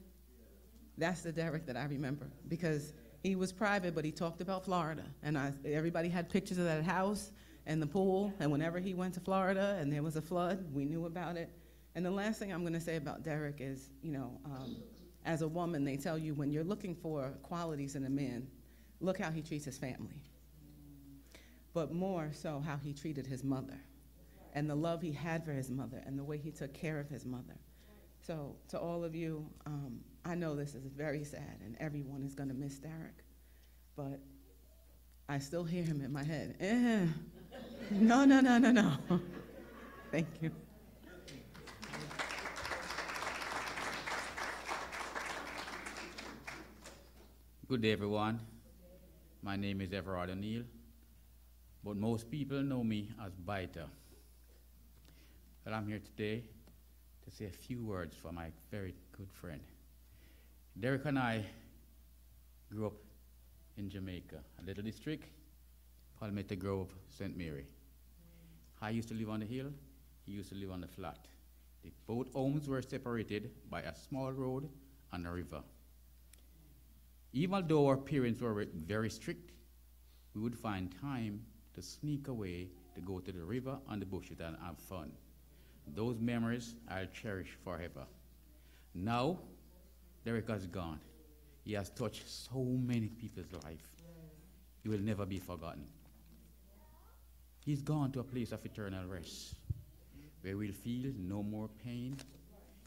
S17: That's the Derrick that I remember because he was private, but he talked about Florida. And I, everybody had pictures of that house and the pool. And whenever he went to Florida and there was a flood, we knew about it. And the last thing I'm going to say about Derrick is, you know, um, as a woman, they tell you when you're looking for qualities in a man, look how he treats his family. But more so, how he treated his mother and the love he had for his mother and the way he took care of his mother. So, to all of you, um, I know this is very sad and everyone is going to miss Derrick, but I still hear him in my head. Eh. No, no, no, no, no. Thank you.
S18: Good day, everyone. My name is Everard O'Neill, but most people know me as Biter. But I'm here today to say a few words for my very good friend. Derrick and I grew up in Jamaica, a little district, Palmetto Grove, St. Mary. I used to live on the hill, he used to live on the flat. The both homes were separated by a small road and a river. Even though our parents were very strict, we would find time to sneak away to go to the river and the bushes and have fun. Those memories I'll cherish forever. Now, Derrick has gone. He has touched so many people's life. He will never be forgotten. He's gone to a place of eternal rest where we'll feel no more pain.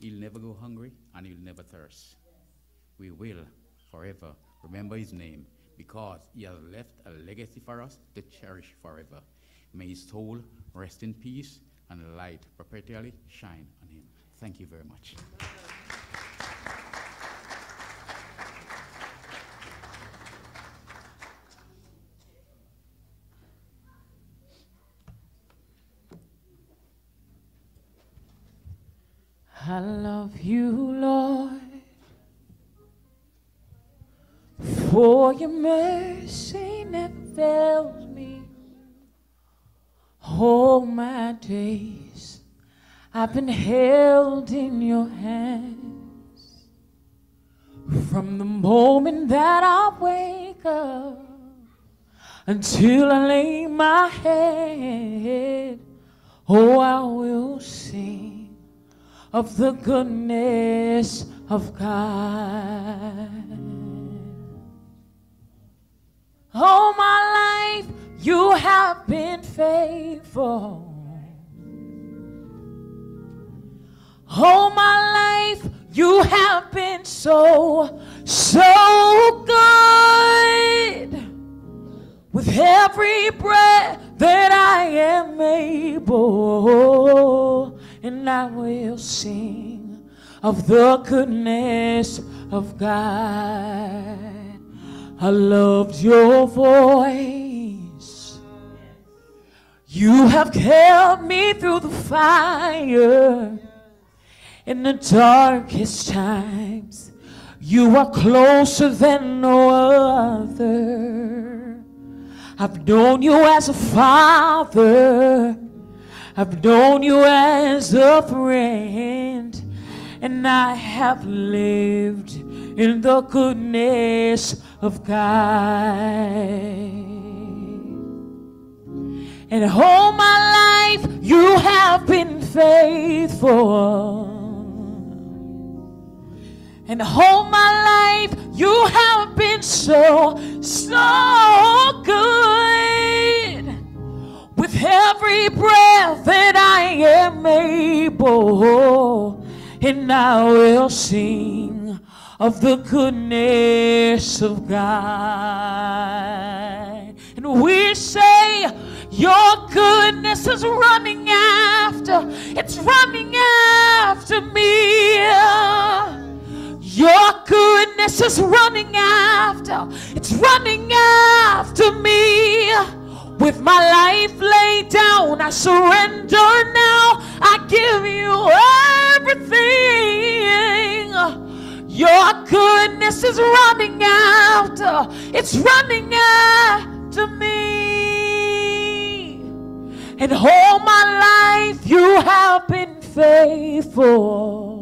S18: He'll never go hungry and he'll never thirst. We will forever remember his name because he has left a legacy for us to cherish forever. May his soul rest in peace and the light perpetually shine on him. Thank you very much.
S5: I love you, Lord, for your mercy never fails I've been held in your hands. From the moment that I wake up until I lay my head, oh, I will sing of the goodness of God. All my life you have been faithful. All my life you have been so, so good. With every breath that I am able, and I will sing of the goodness of God. I loved your voice. You have kept me through the fire in the darkest times. You are closer than no other. I've known you as a father. I've known you as a friend. And I have lived in the goodness of God. And all my life you have been faithful. And all my life you have been so, so good. With every breath that I am able, and I will sing of the goodness of God. And we say, Your goodness is running after, it's running after me. Your goodness is running after, it's running after me. With my life laid down, I surrender now. I give you everything. Your goodness is running after, it's running after me. And all my life you have been faithful.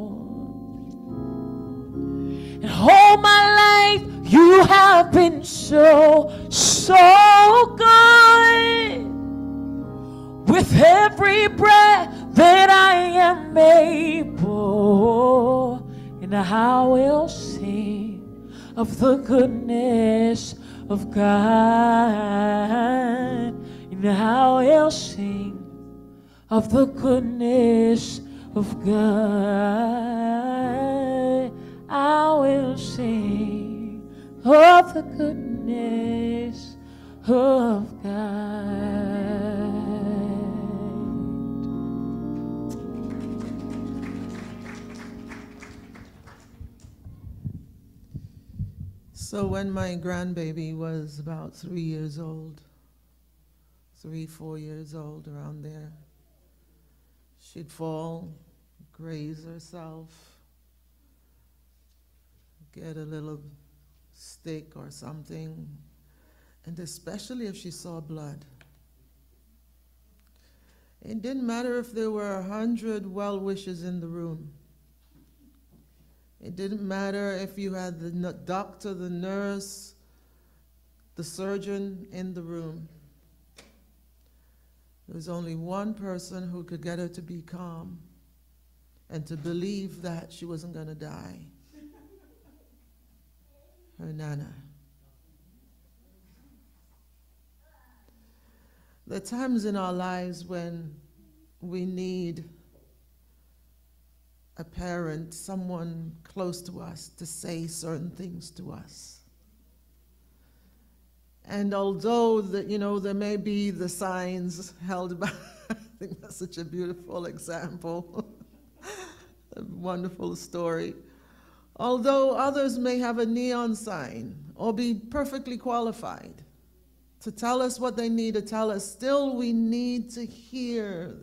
S5: And all my life, you have been so, so good. With every breath that I am able, and how I will sing of the goodness of God, and how I will sing of the goodness of God. I will sing of the goodness of God.
S3: So when my grandbaby was about three years old, three, four years old, around there, she'd fall, graze herself, get a little stick or something, and especially if she saw blood. It didn't matter if there were a hundred well wishers in the room. It didn't matter if you had the doctor, the nurse, the surgeon in the room. There was only one person who could get her to be calm and to believe that she wasn't going to die Oh, her nana. There are times in our lives when we need a parent, someone close to us, to say certain things to us. And although the, you know there may be the signs held by, I think that's such a beautiful example, a wonderful story. Although others may have a neon sign or be perfectly qualified to tell us what they need to tell us, still we need to hear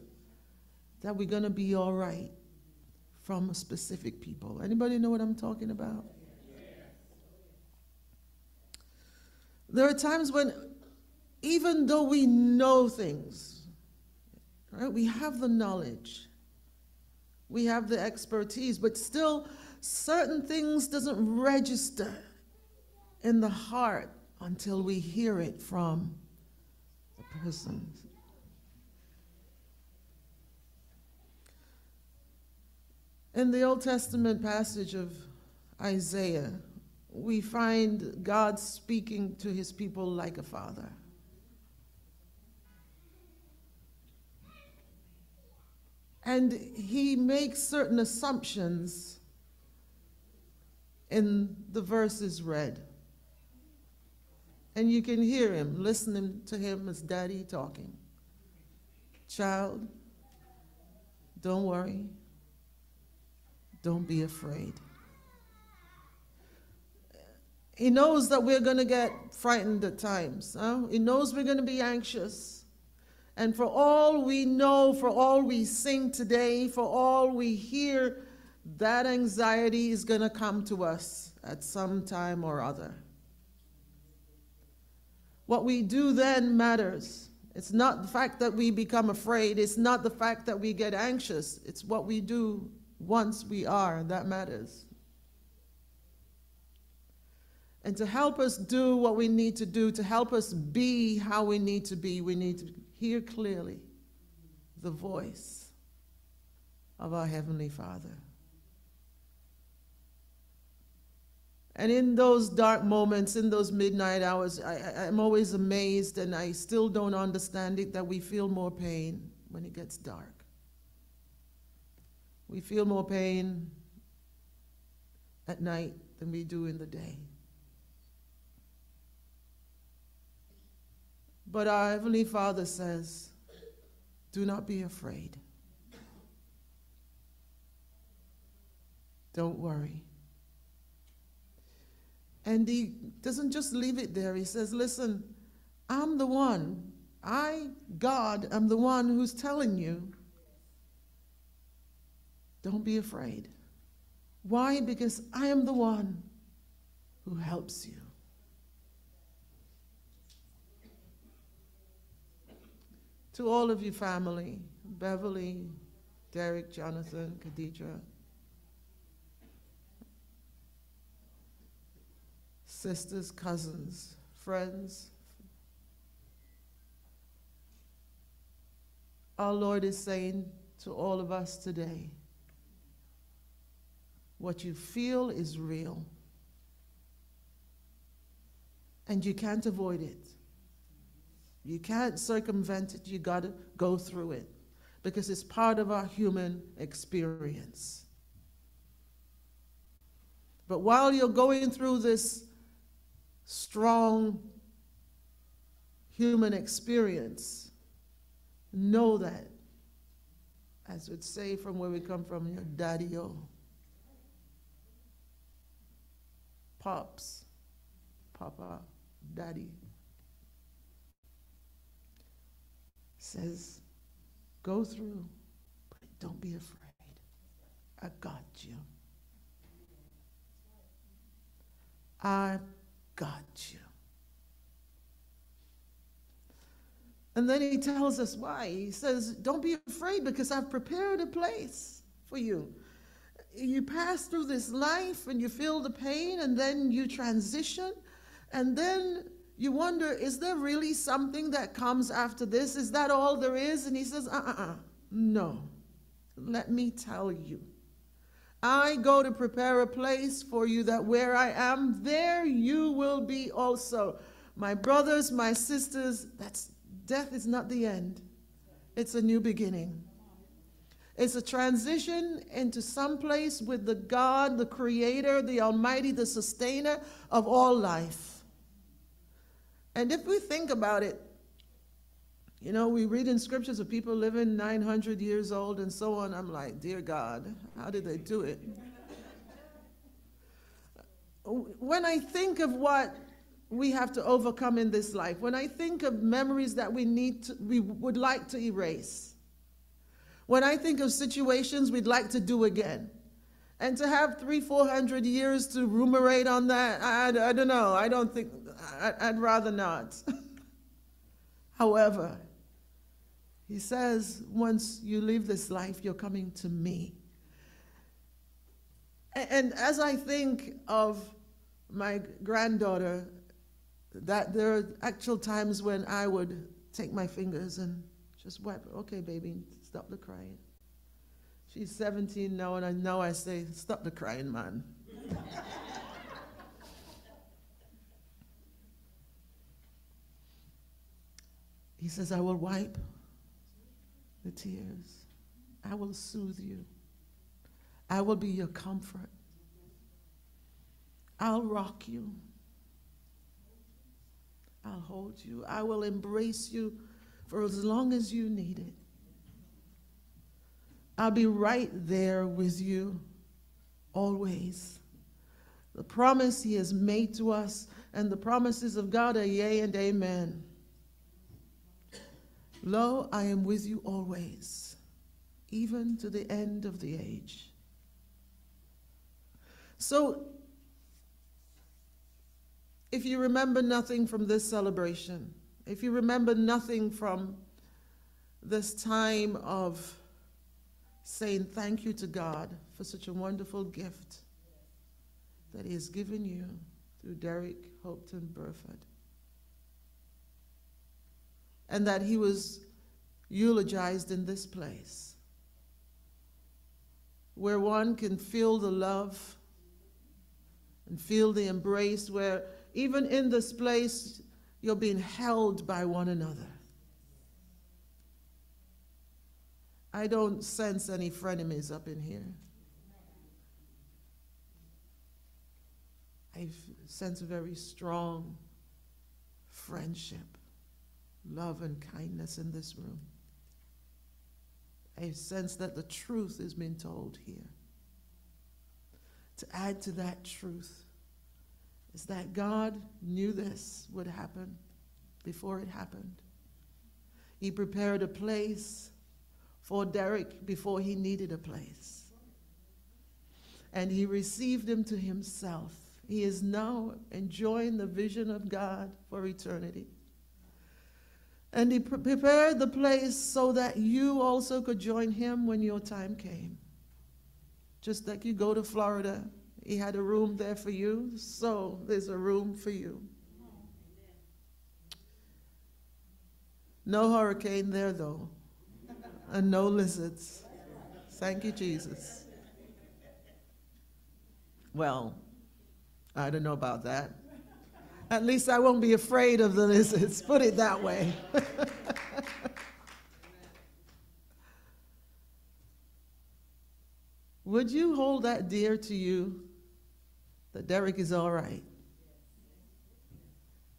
S3: that we're going to be all right from specific people. Anybody know what I'm talking about? There are times when, even though we know things, right, we have the knowledge, we have the expertise, but still certain things doesn't register in the heart until we hear it from the person. In the Old Testament passage of Isaiah, we find God speaking to his people like a father. And he makes certain assumptions in the verses read. And you can hear him listening to him as daddy talking. Child, don't worry. Don't be afraid. He knows that we're going to get frightened at times. Huh? He knows we're going to be anxious. And for all we know, for all we sing today, for all we hear, that anxiety is going to come to us at some time or other. What we do then matters. It's not the fact that we become afraid, it's not the fact that we get anxious, it's what we do once we are that matters. And to help us do what we need to do, to help us be how we need to be, we need to hear clearly the voice of our Heavenly Father. And in those dark moments, in those midnight hours, I, am always amazed and I still don't understand it that we feel more pain when it gets dark. We feel more pain at night than we do in the day. But our Heavenly Father says, do not be afraid. Don't worry. And he doesn't just leave it there. He says, Listen, I'm the one. I, God, am the one who's telling you. Don't be afraid. Why? Because I am the one who helps you. To all of you, family, Beverly, Derrick, Jonathan, Khadija, sisters, cousins, friends. Our Lord is saying to all of us today what you feel is real, and you can't avoid it. You can't circumvent it, you got to go through it because it's part of our human experience. But while you're going through this strong human experience, know that, as would say from where we come from, your daddy o, pops, papa, daddy, says, go through, but don't be afraid. I got you. I got you. And then he tells us why. He says, Don't be afraid because I've prepared a place for you. You pass through this life and you feel the pain, and then you transition, and then you wonder, is there really something that comes after this? Is that all there is? And he says, uh uh uh, no. Let me tell you. I go to prepare a place for you that where I am, there you will be also. My brothers, my sisters, that's death is not the end. It's a new beginning. It's a transition into some place with the God, the creator, the almighty, the sustainer of all life. And if we think about it, you know, we read in scriptures of people living 900 years old and so on. I'm like, dear God, how did they do it? When I think of what we have to overcome in this life, when I think of memories that we need to, we would like to erase, when I think of situations we'd like to do again, and to have three, four hundred years to ruminate on that, I, I don't know. I don't think, I, I'd rather not. However, he says, once you leave this life, you're coming to me. And as I think of my granddaughter, that there are actual times when I would take my fingers and just wipe, okay, baby, stop the crying. She's 17 now, and I know I say, stop the crying, man. he says, I will wipe the tears. I will soothe you. I will be your comfort. I'll rock you. I'll hold you. I will embrace you for as long as you need it. I'll be right there with you always. The promise he has made to us and the promises of God are yea and amen. Lo, I am with you always, even to the end of the age. So, if you remember nothing from this celebration, if you remember nothing from this time of saying thank you to God for such a wonderful gift that He has given you through Derrick Hopeton Burford and that he was eulogized in this place, where one can feel the love and feel the embrace, where even in this place, you're being held by one another. I don't sense any frenemies up in here. I sense a very strong friendship love and kindness in this room. A sense that the truth is being told here. To add to that truth is that God knew this would happen before it happened. He prepared a place for Derrick before he needed a place. And he received him to himself. He is now enjoying the vision of God for eternity. And he prepared the place so that you also could join him when your time came. Just like you go to Florida, he had a room there for you, so there's a room for you. No hurricane there, though, and no lizards. Thank you, Jesus. Well, I don't know about that. At least I won't be afraid of the lizards, put it that way. Would you hold that dear to you that Derrick is all right?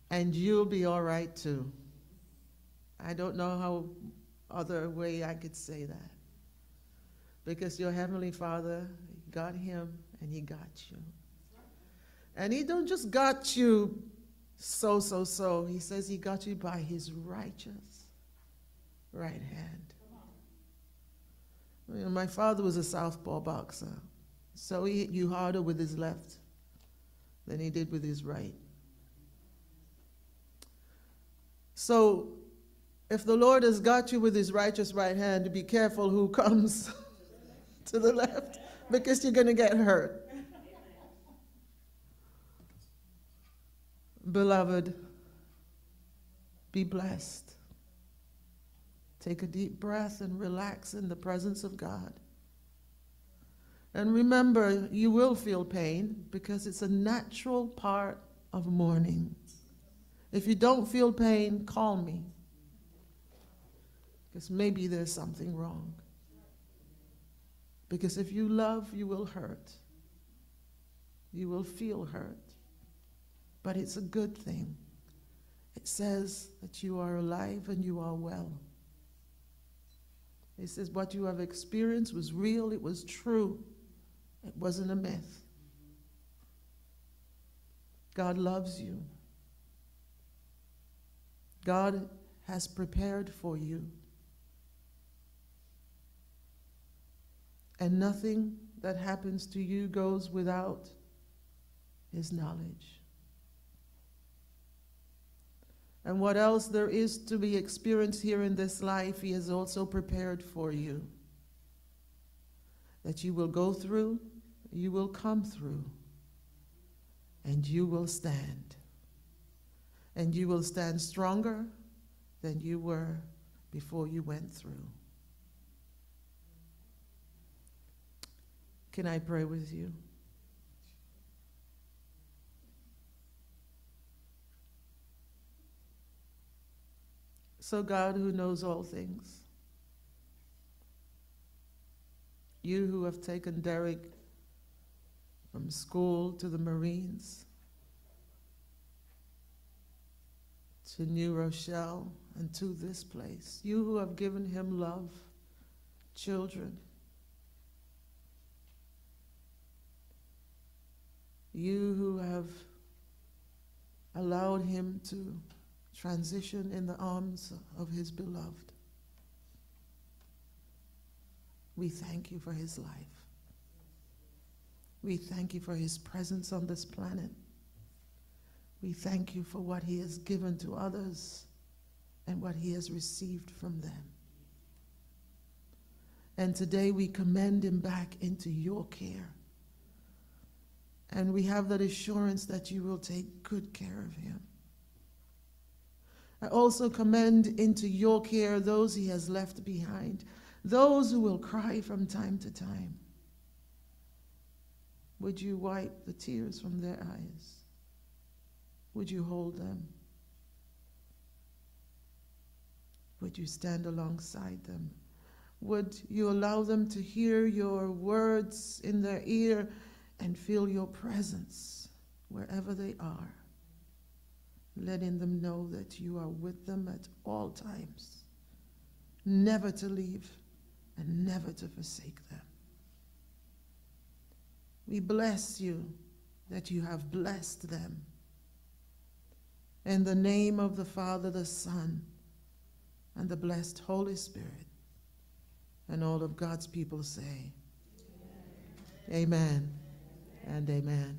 S3: And you'll be all right too. I don't know how other way I could say that. Because your heavenly Father got him and he got you. And he don't just got you so so so. He says he got you by his righteous right hand. You know, my father was a southpaw boxer, so he hit you harder with his left than he did with his right. So, if the Lord has got you with his righteous right hand, be careful who comes to the left because you're going to get hurt. Beloved, be blessed. Take a deep breath and relax in the presence of God. And remember, you will feel pain because it's a natural part of mourning. If you don't feel pain, call me. Because maybe there's something wrong. Because if you love, you will hurt. You will feel hurt. But it's a good thing. It says that you are alive and you are well. It says, What you have experienced was real, it was true, it wasn't a myth. God loves you. God has prepared for you. And nothing that happens to you goes without His knowledge. And what else there is to be experienced here in this life, He has also prepared for you. That you will go through, you will come through, and you will stand. And you will stand stronger than you were before you went through. Can I pray with you? So, God, who knows all things, you who have taken Derrick from school to the Marines, to New Rochelle, and to this place, you who have given him love, children, you who have allowed him to transition in the arms of his beloved. We thank you for his life. We thank you for his presence on this planet. We thank you for what he has given to others and what he has received from them. And today we commend him back into your care. And we have that assurance that you will take good care of him. I also commend into your care those he has left behind, those who will cry from time to time. Would you wipe the tears from their eyes? Would you hold them? Would you stand alongside them? Would you allow them to hear your words in their ear and feel your presence wherever they are? Letting them know that you are with them at all times, never to leave and never to forsake them. We bless you that you have blessed them. In the name of the Father, the Son, and the blessed Holy Spirit, and all of God's people say, Amen, amen and amen.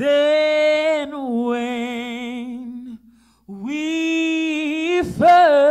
S5: Than when we first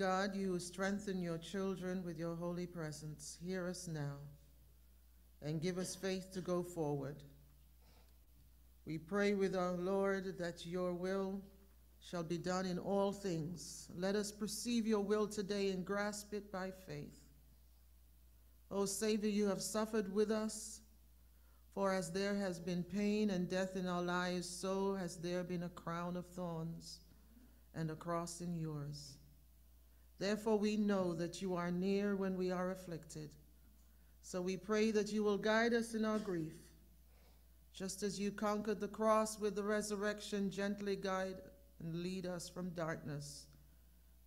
S5: God,
S3: you strengthen your children with your holy presence, hear us now and give us faith to go forward. We pray with our Lord that your will shall be done in all things. Let us perceive your will today and grasp it by faith. O Savior, you have suffered with us, for as there has been pain and death in our lives, so has there been a crown of thorns and a cross in yours. Therefore, we know that you are near when we are afflicted. So we pray that you will guide us in our grief. Just as you conquered the cross with the resurrection, gently guide and lead us from darkness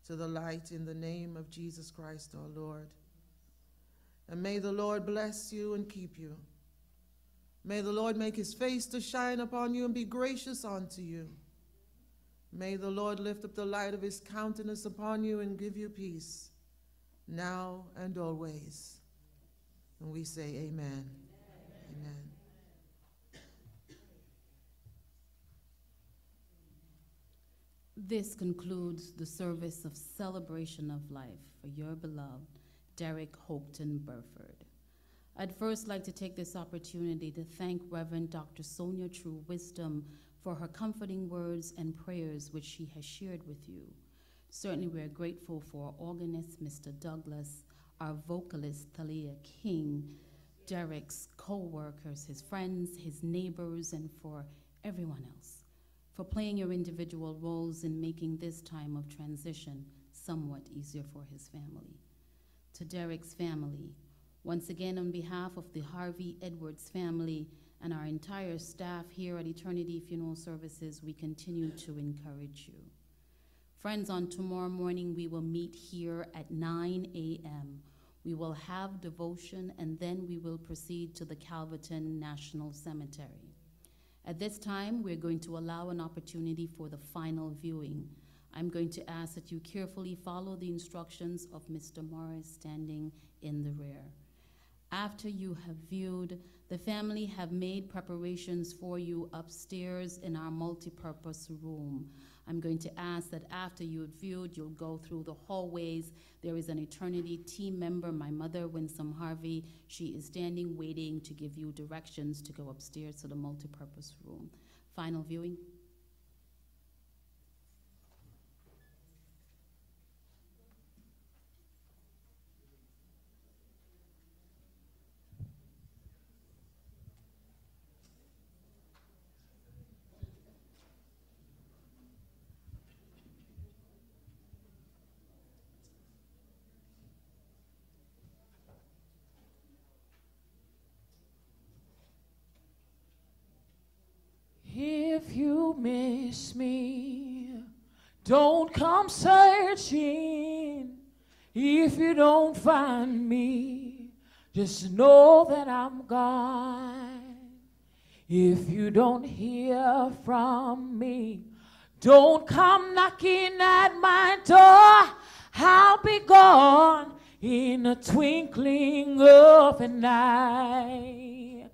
S3: to the light in the name of Jesus Christ our Lord. And may the Lord bless you and keep you. May the Lord make his face to shine upon you and be gracious unto you. May the Lord lift up the light of his countenance upon you and give you peace, now and always. And we say, Amen. Amen.
S2: This concludes the service of celebration of life for your beloved Derrick Hopeton Burford. I'd first like to take this opportunity to thank Reverend Dr. Sonia True Wisdom for her comforting words and prayers which she has shared with you. Certainly, we are grateful for our organist, Mr. Douglas, our vocalist, Thalia King, Derrick's co workers, his friends, his neighbors, and for everyone else for playing your individual roles in making this time of transition somewhat easier for his family. To Derrick's family, once again, on behalf of the Harvey Edwards family and our entire staff here at Eternity Funeral Services, we continue to encourage you. Friends, on tomorrow morning, we will meet here at 9 a.m. We will have devotion and then we will proceed to the Calverton National Cemetery. At this time, we're going to allow an opportunity for the final viewing. I'm going to ask that you carefully follow the instructions of Mr. Morris standing in the rear. After you have viewed, the family have made preparations for you upstairs in our multipurpose room. I'm going to ask that after you've viewed, you'll go through the hallways. There is an Eternity team member, my mother, Winsome Harvey. She is standing waiting to give you directions to go upstairs to the multipurpose room. Final viewing.
S5: If you miss me, don't come searching. If you don't find me, just know that I'm gone. If you don't hear from me, don't come knocking at my door. I'll be gone in a twinkling of an eye.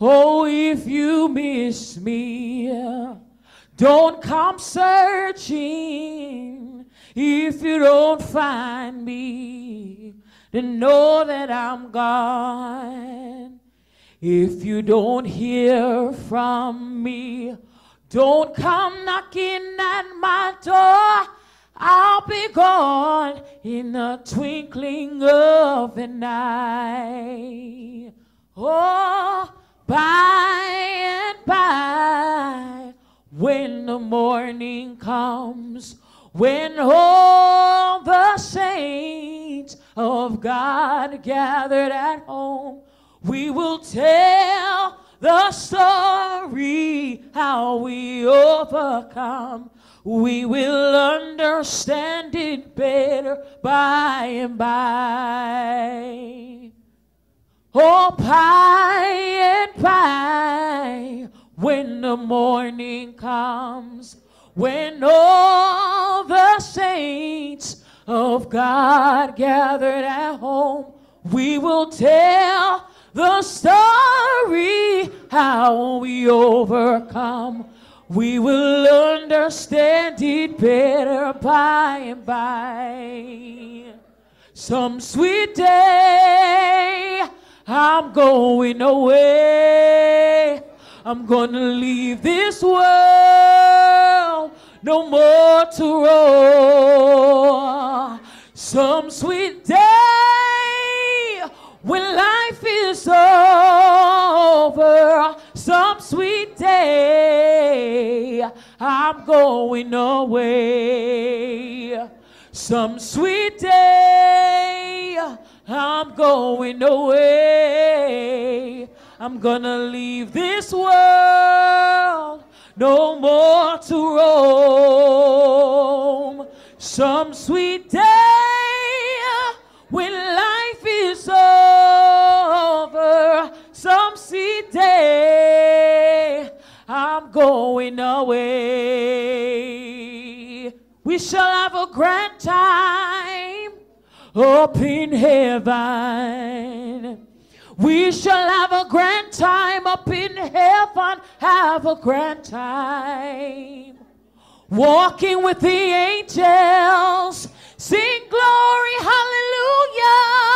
S5: Oh, if you miss me, don't come searching. If you don't find me, then know that I'm gone. If you don't hear from me, don't come knocking at my door. I'll be gone in the twinkling of an eye. Oh, by and by, when the morning comes, when all the saints of God gathered at home, we will tell the story how we overcome. We will understand it better by and by. Oh, by and by, when the morning comes, when all the saints of God gathered at home, we will tell the story how we overcome. We will understand it better by and by. Some sweet day, I'm going away. I'm gonna leave this world no more to roam. Some sweet day when life is over. Some sweet day I'm going away. Some sweet day I'm going away. I'm gonna leave this world no more to roam. Some sweet day when life is over. Some sweet day I'm going away. We shall have a grand time up in heaven. We shall have a grand time up in heaven, have a grand time. walking with the angels. Sing glory, hallelujah.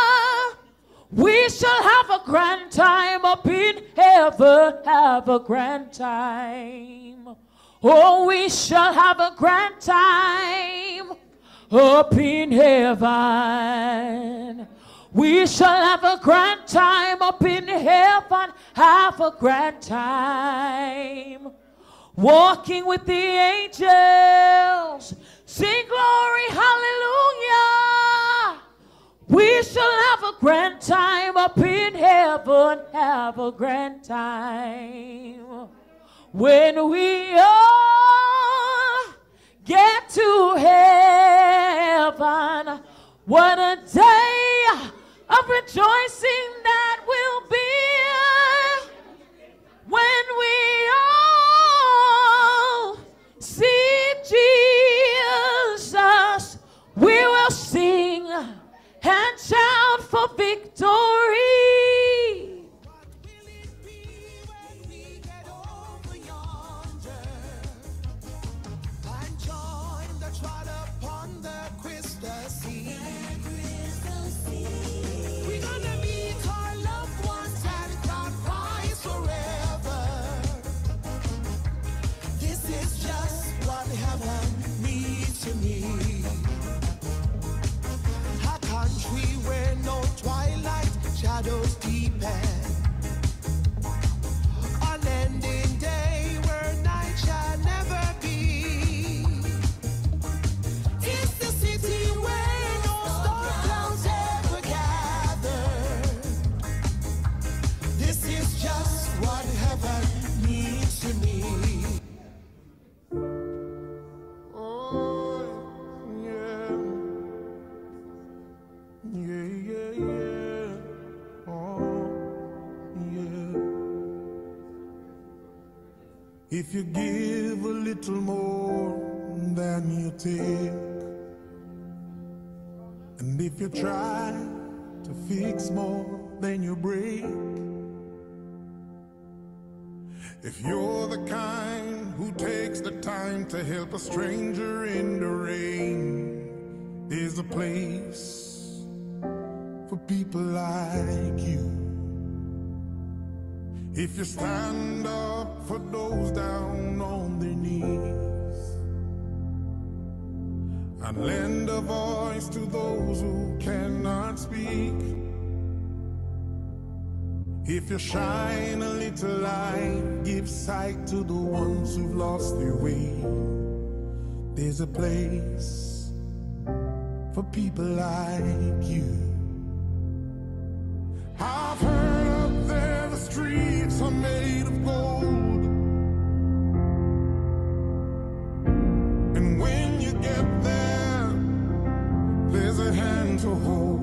S5: We shall have a grand time up in heaven, have a grand time. Oh, we shall have a grand time up in heaven. We shall have a grand time up in heaven, have a grand time. Walking with the angels, sing glory, hallelujah. We shall have a grand time up in heaven, have a grand time. When we all rejoicing
S1: If you give a little more than you take, and if you try to fix more than you break, if you're the kind who takes the time to help a stranger in the rain, there's a place for people like you. If you stand up for those down on their knees and lend a voice to those who cannot speak. If you shine a little light, give sight to the ones who've lost their way. There's a place for people like you. I've heard up there the streets are made of gold. And when you get there, there's a hand to hold.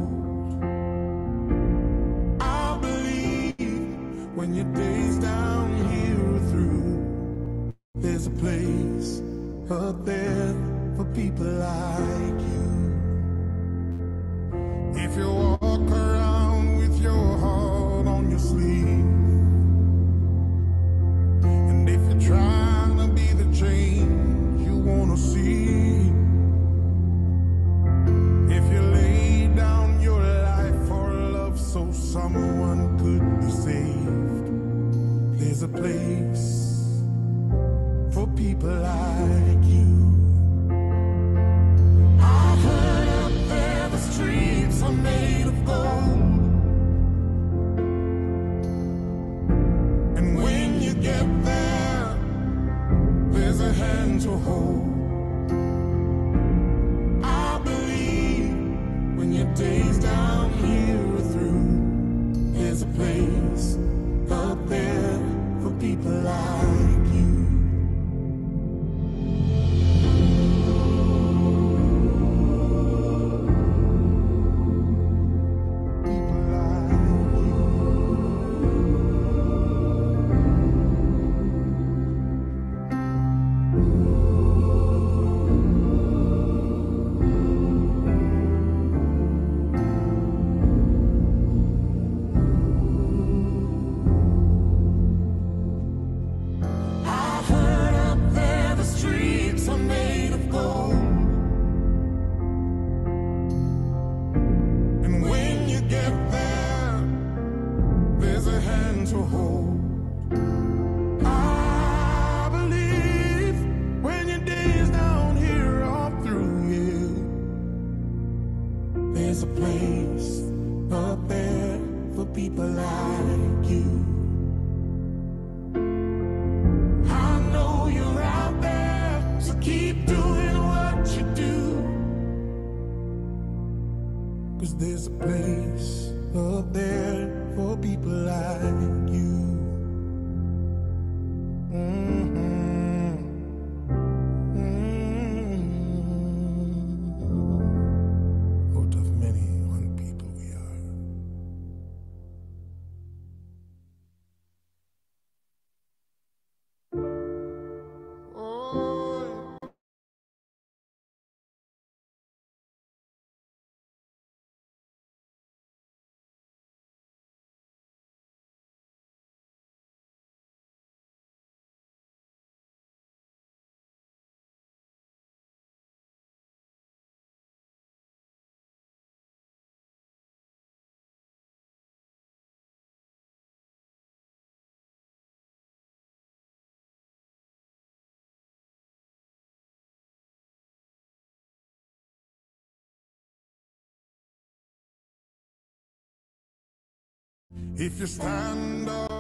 S1: I believe when your days down here are through, there's a place up there for people like you. If you walk around people like you. I've heard up there the streets are made of gold. And when you get there, there's a hand to hold. If you stand up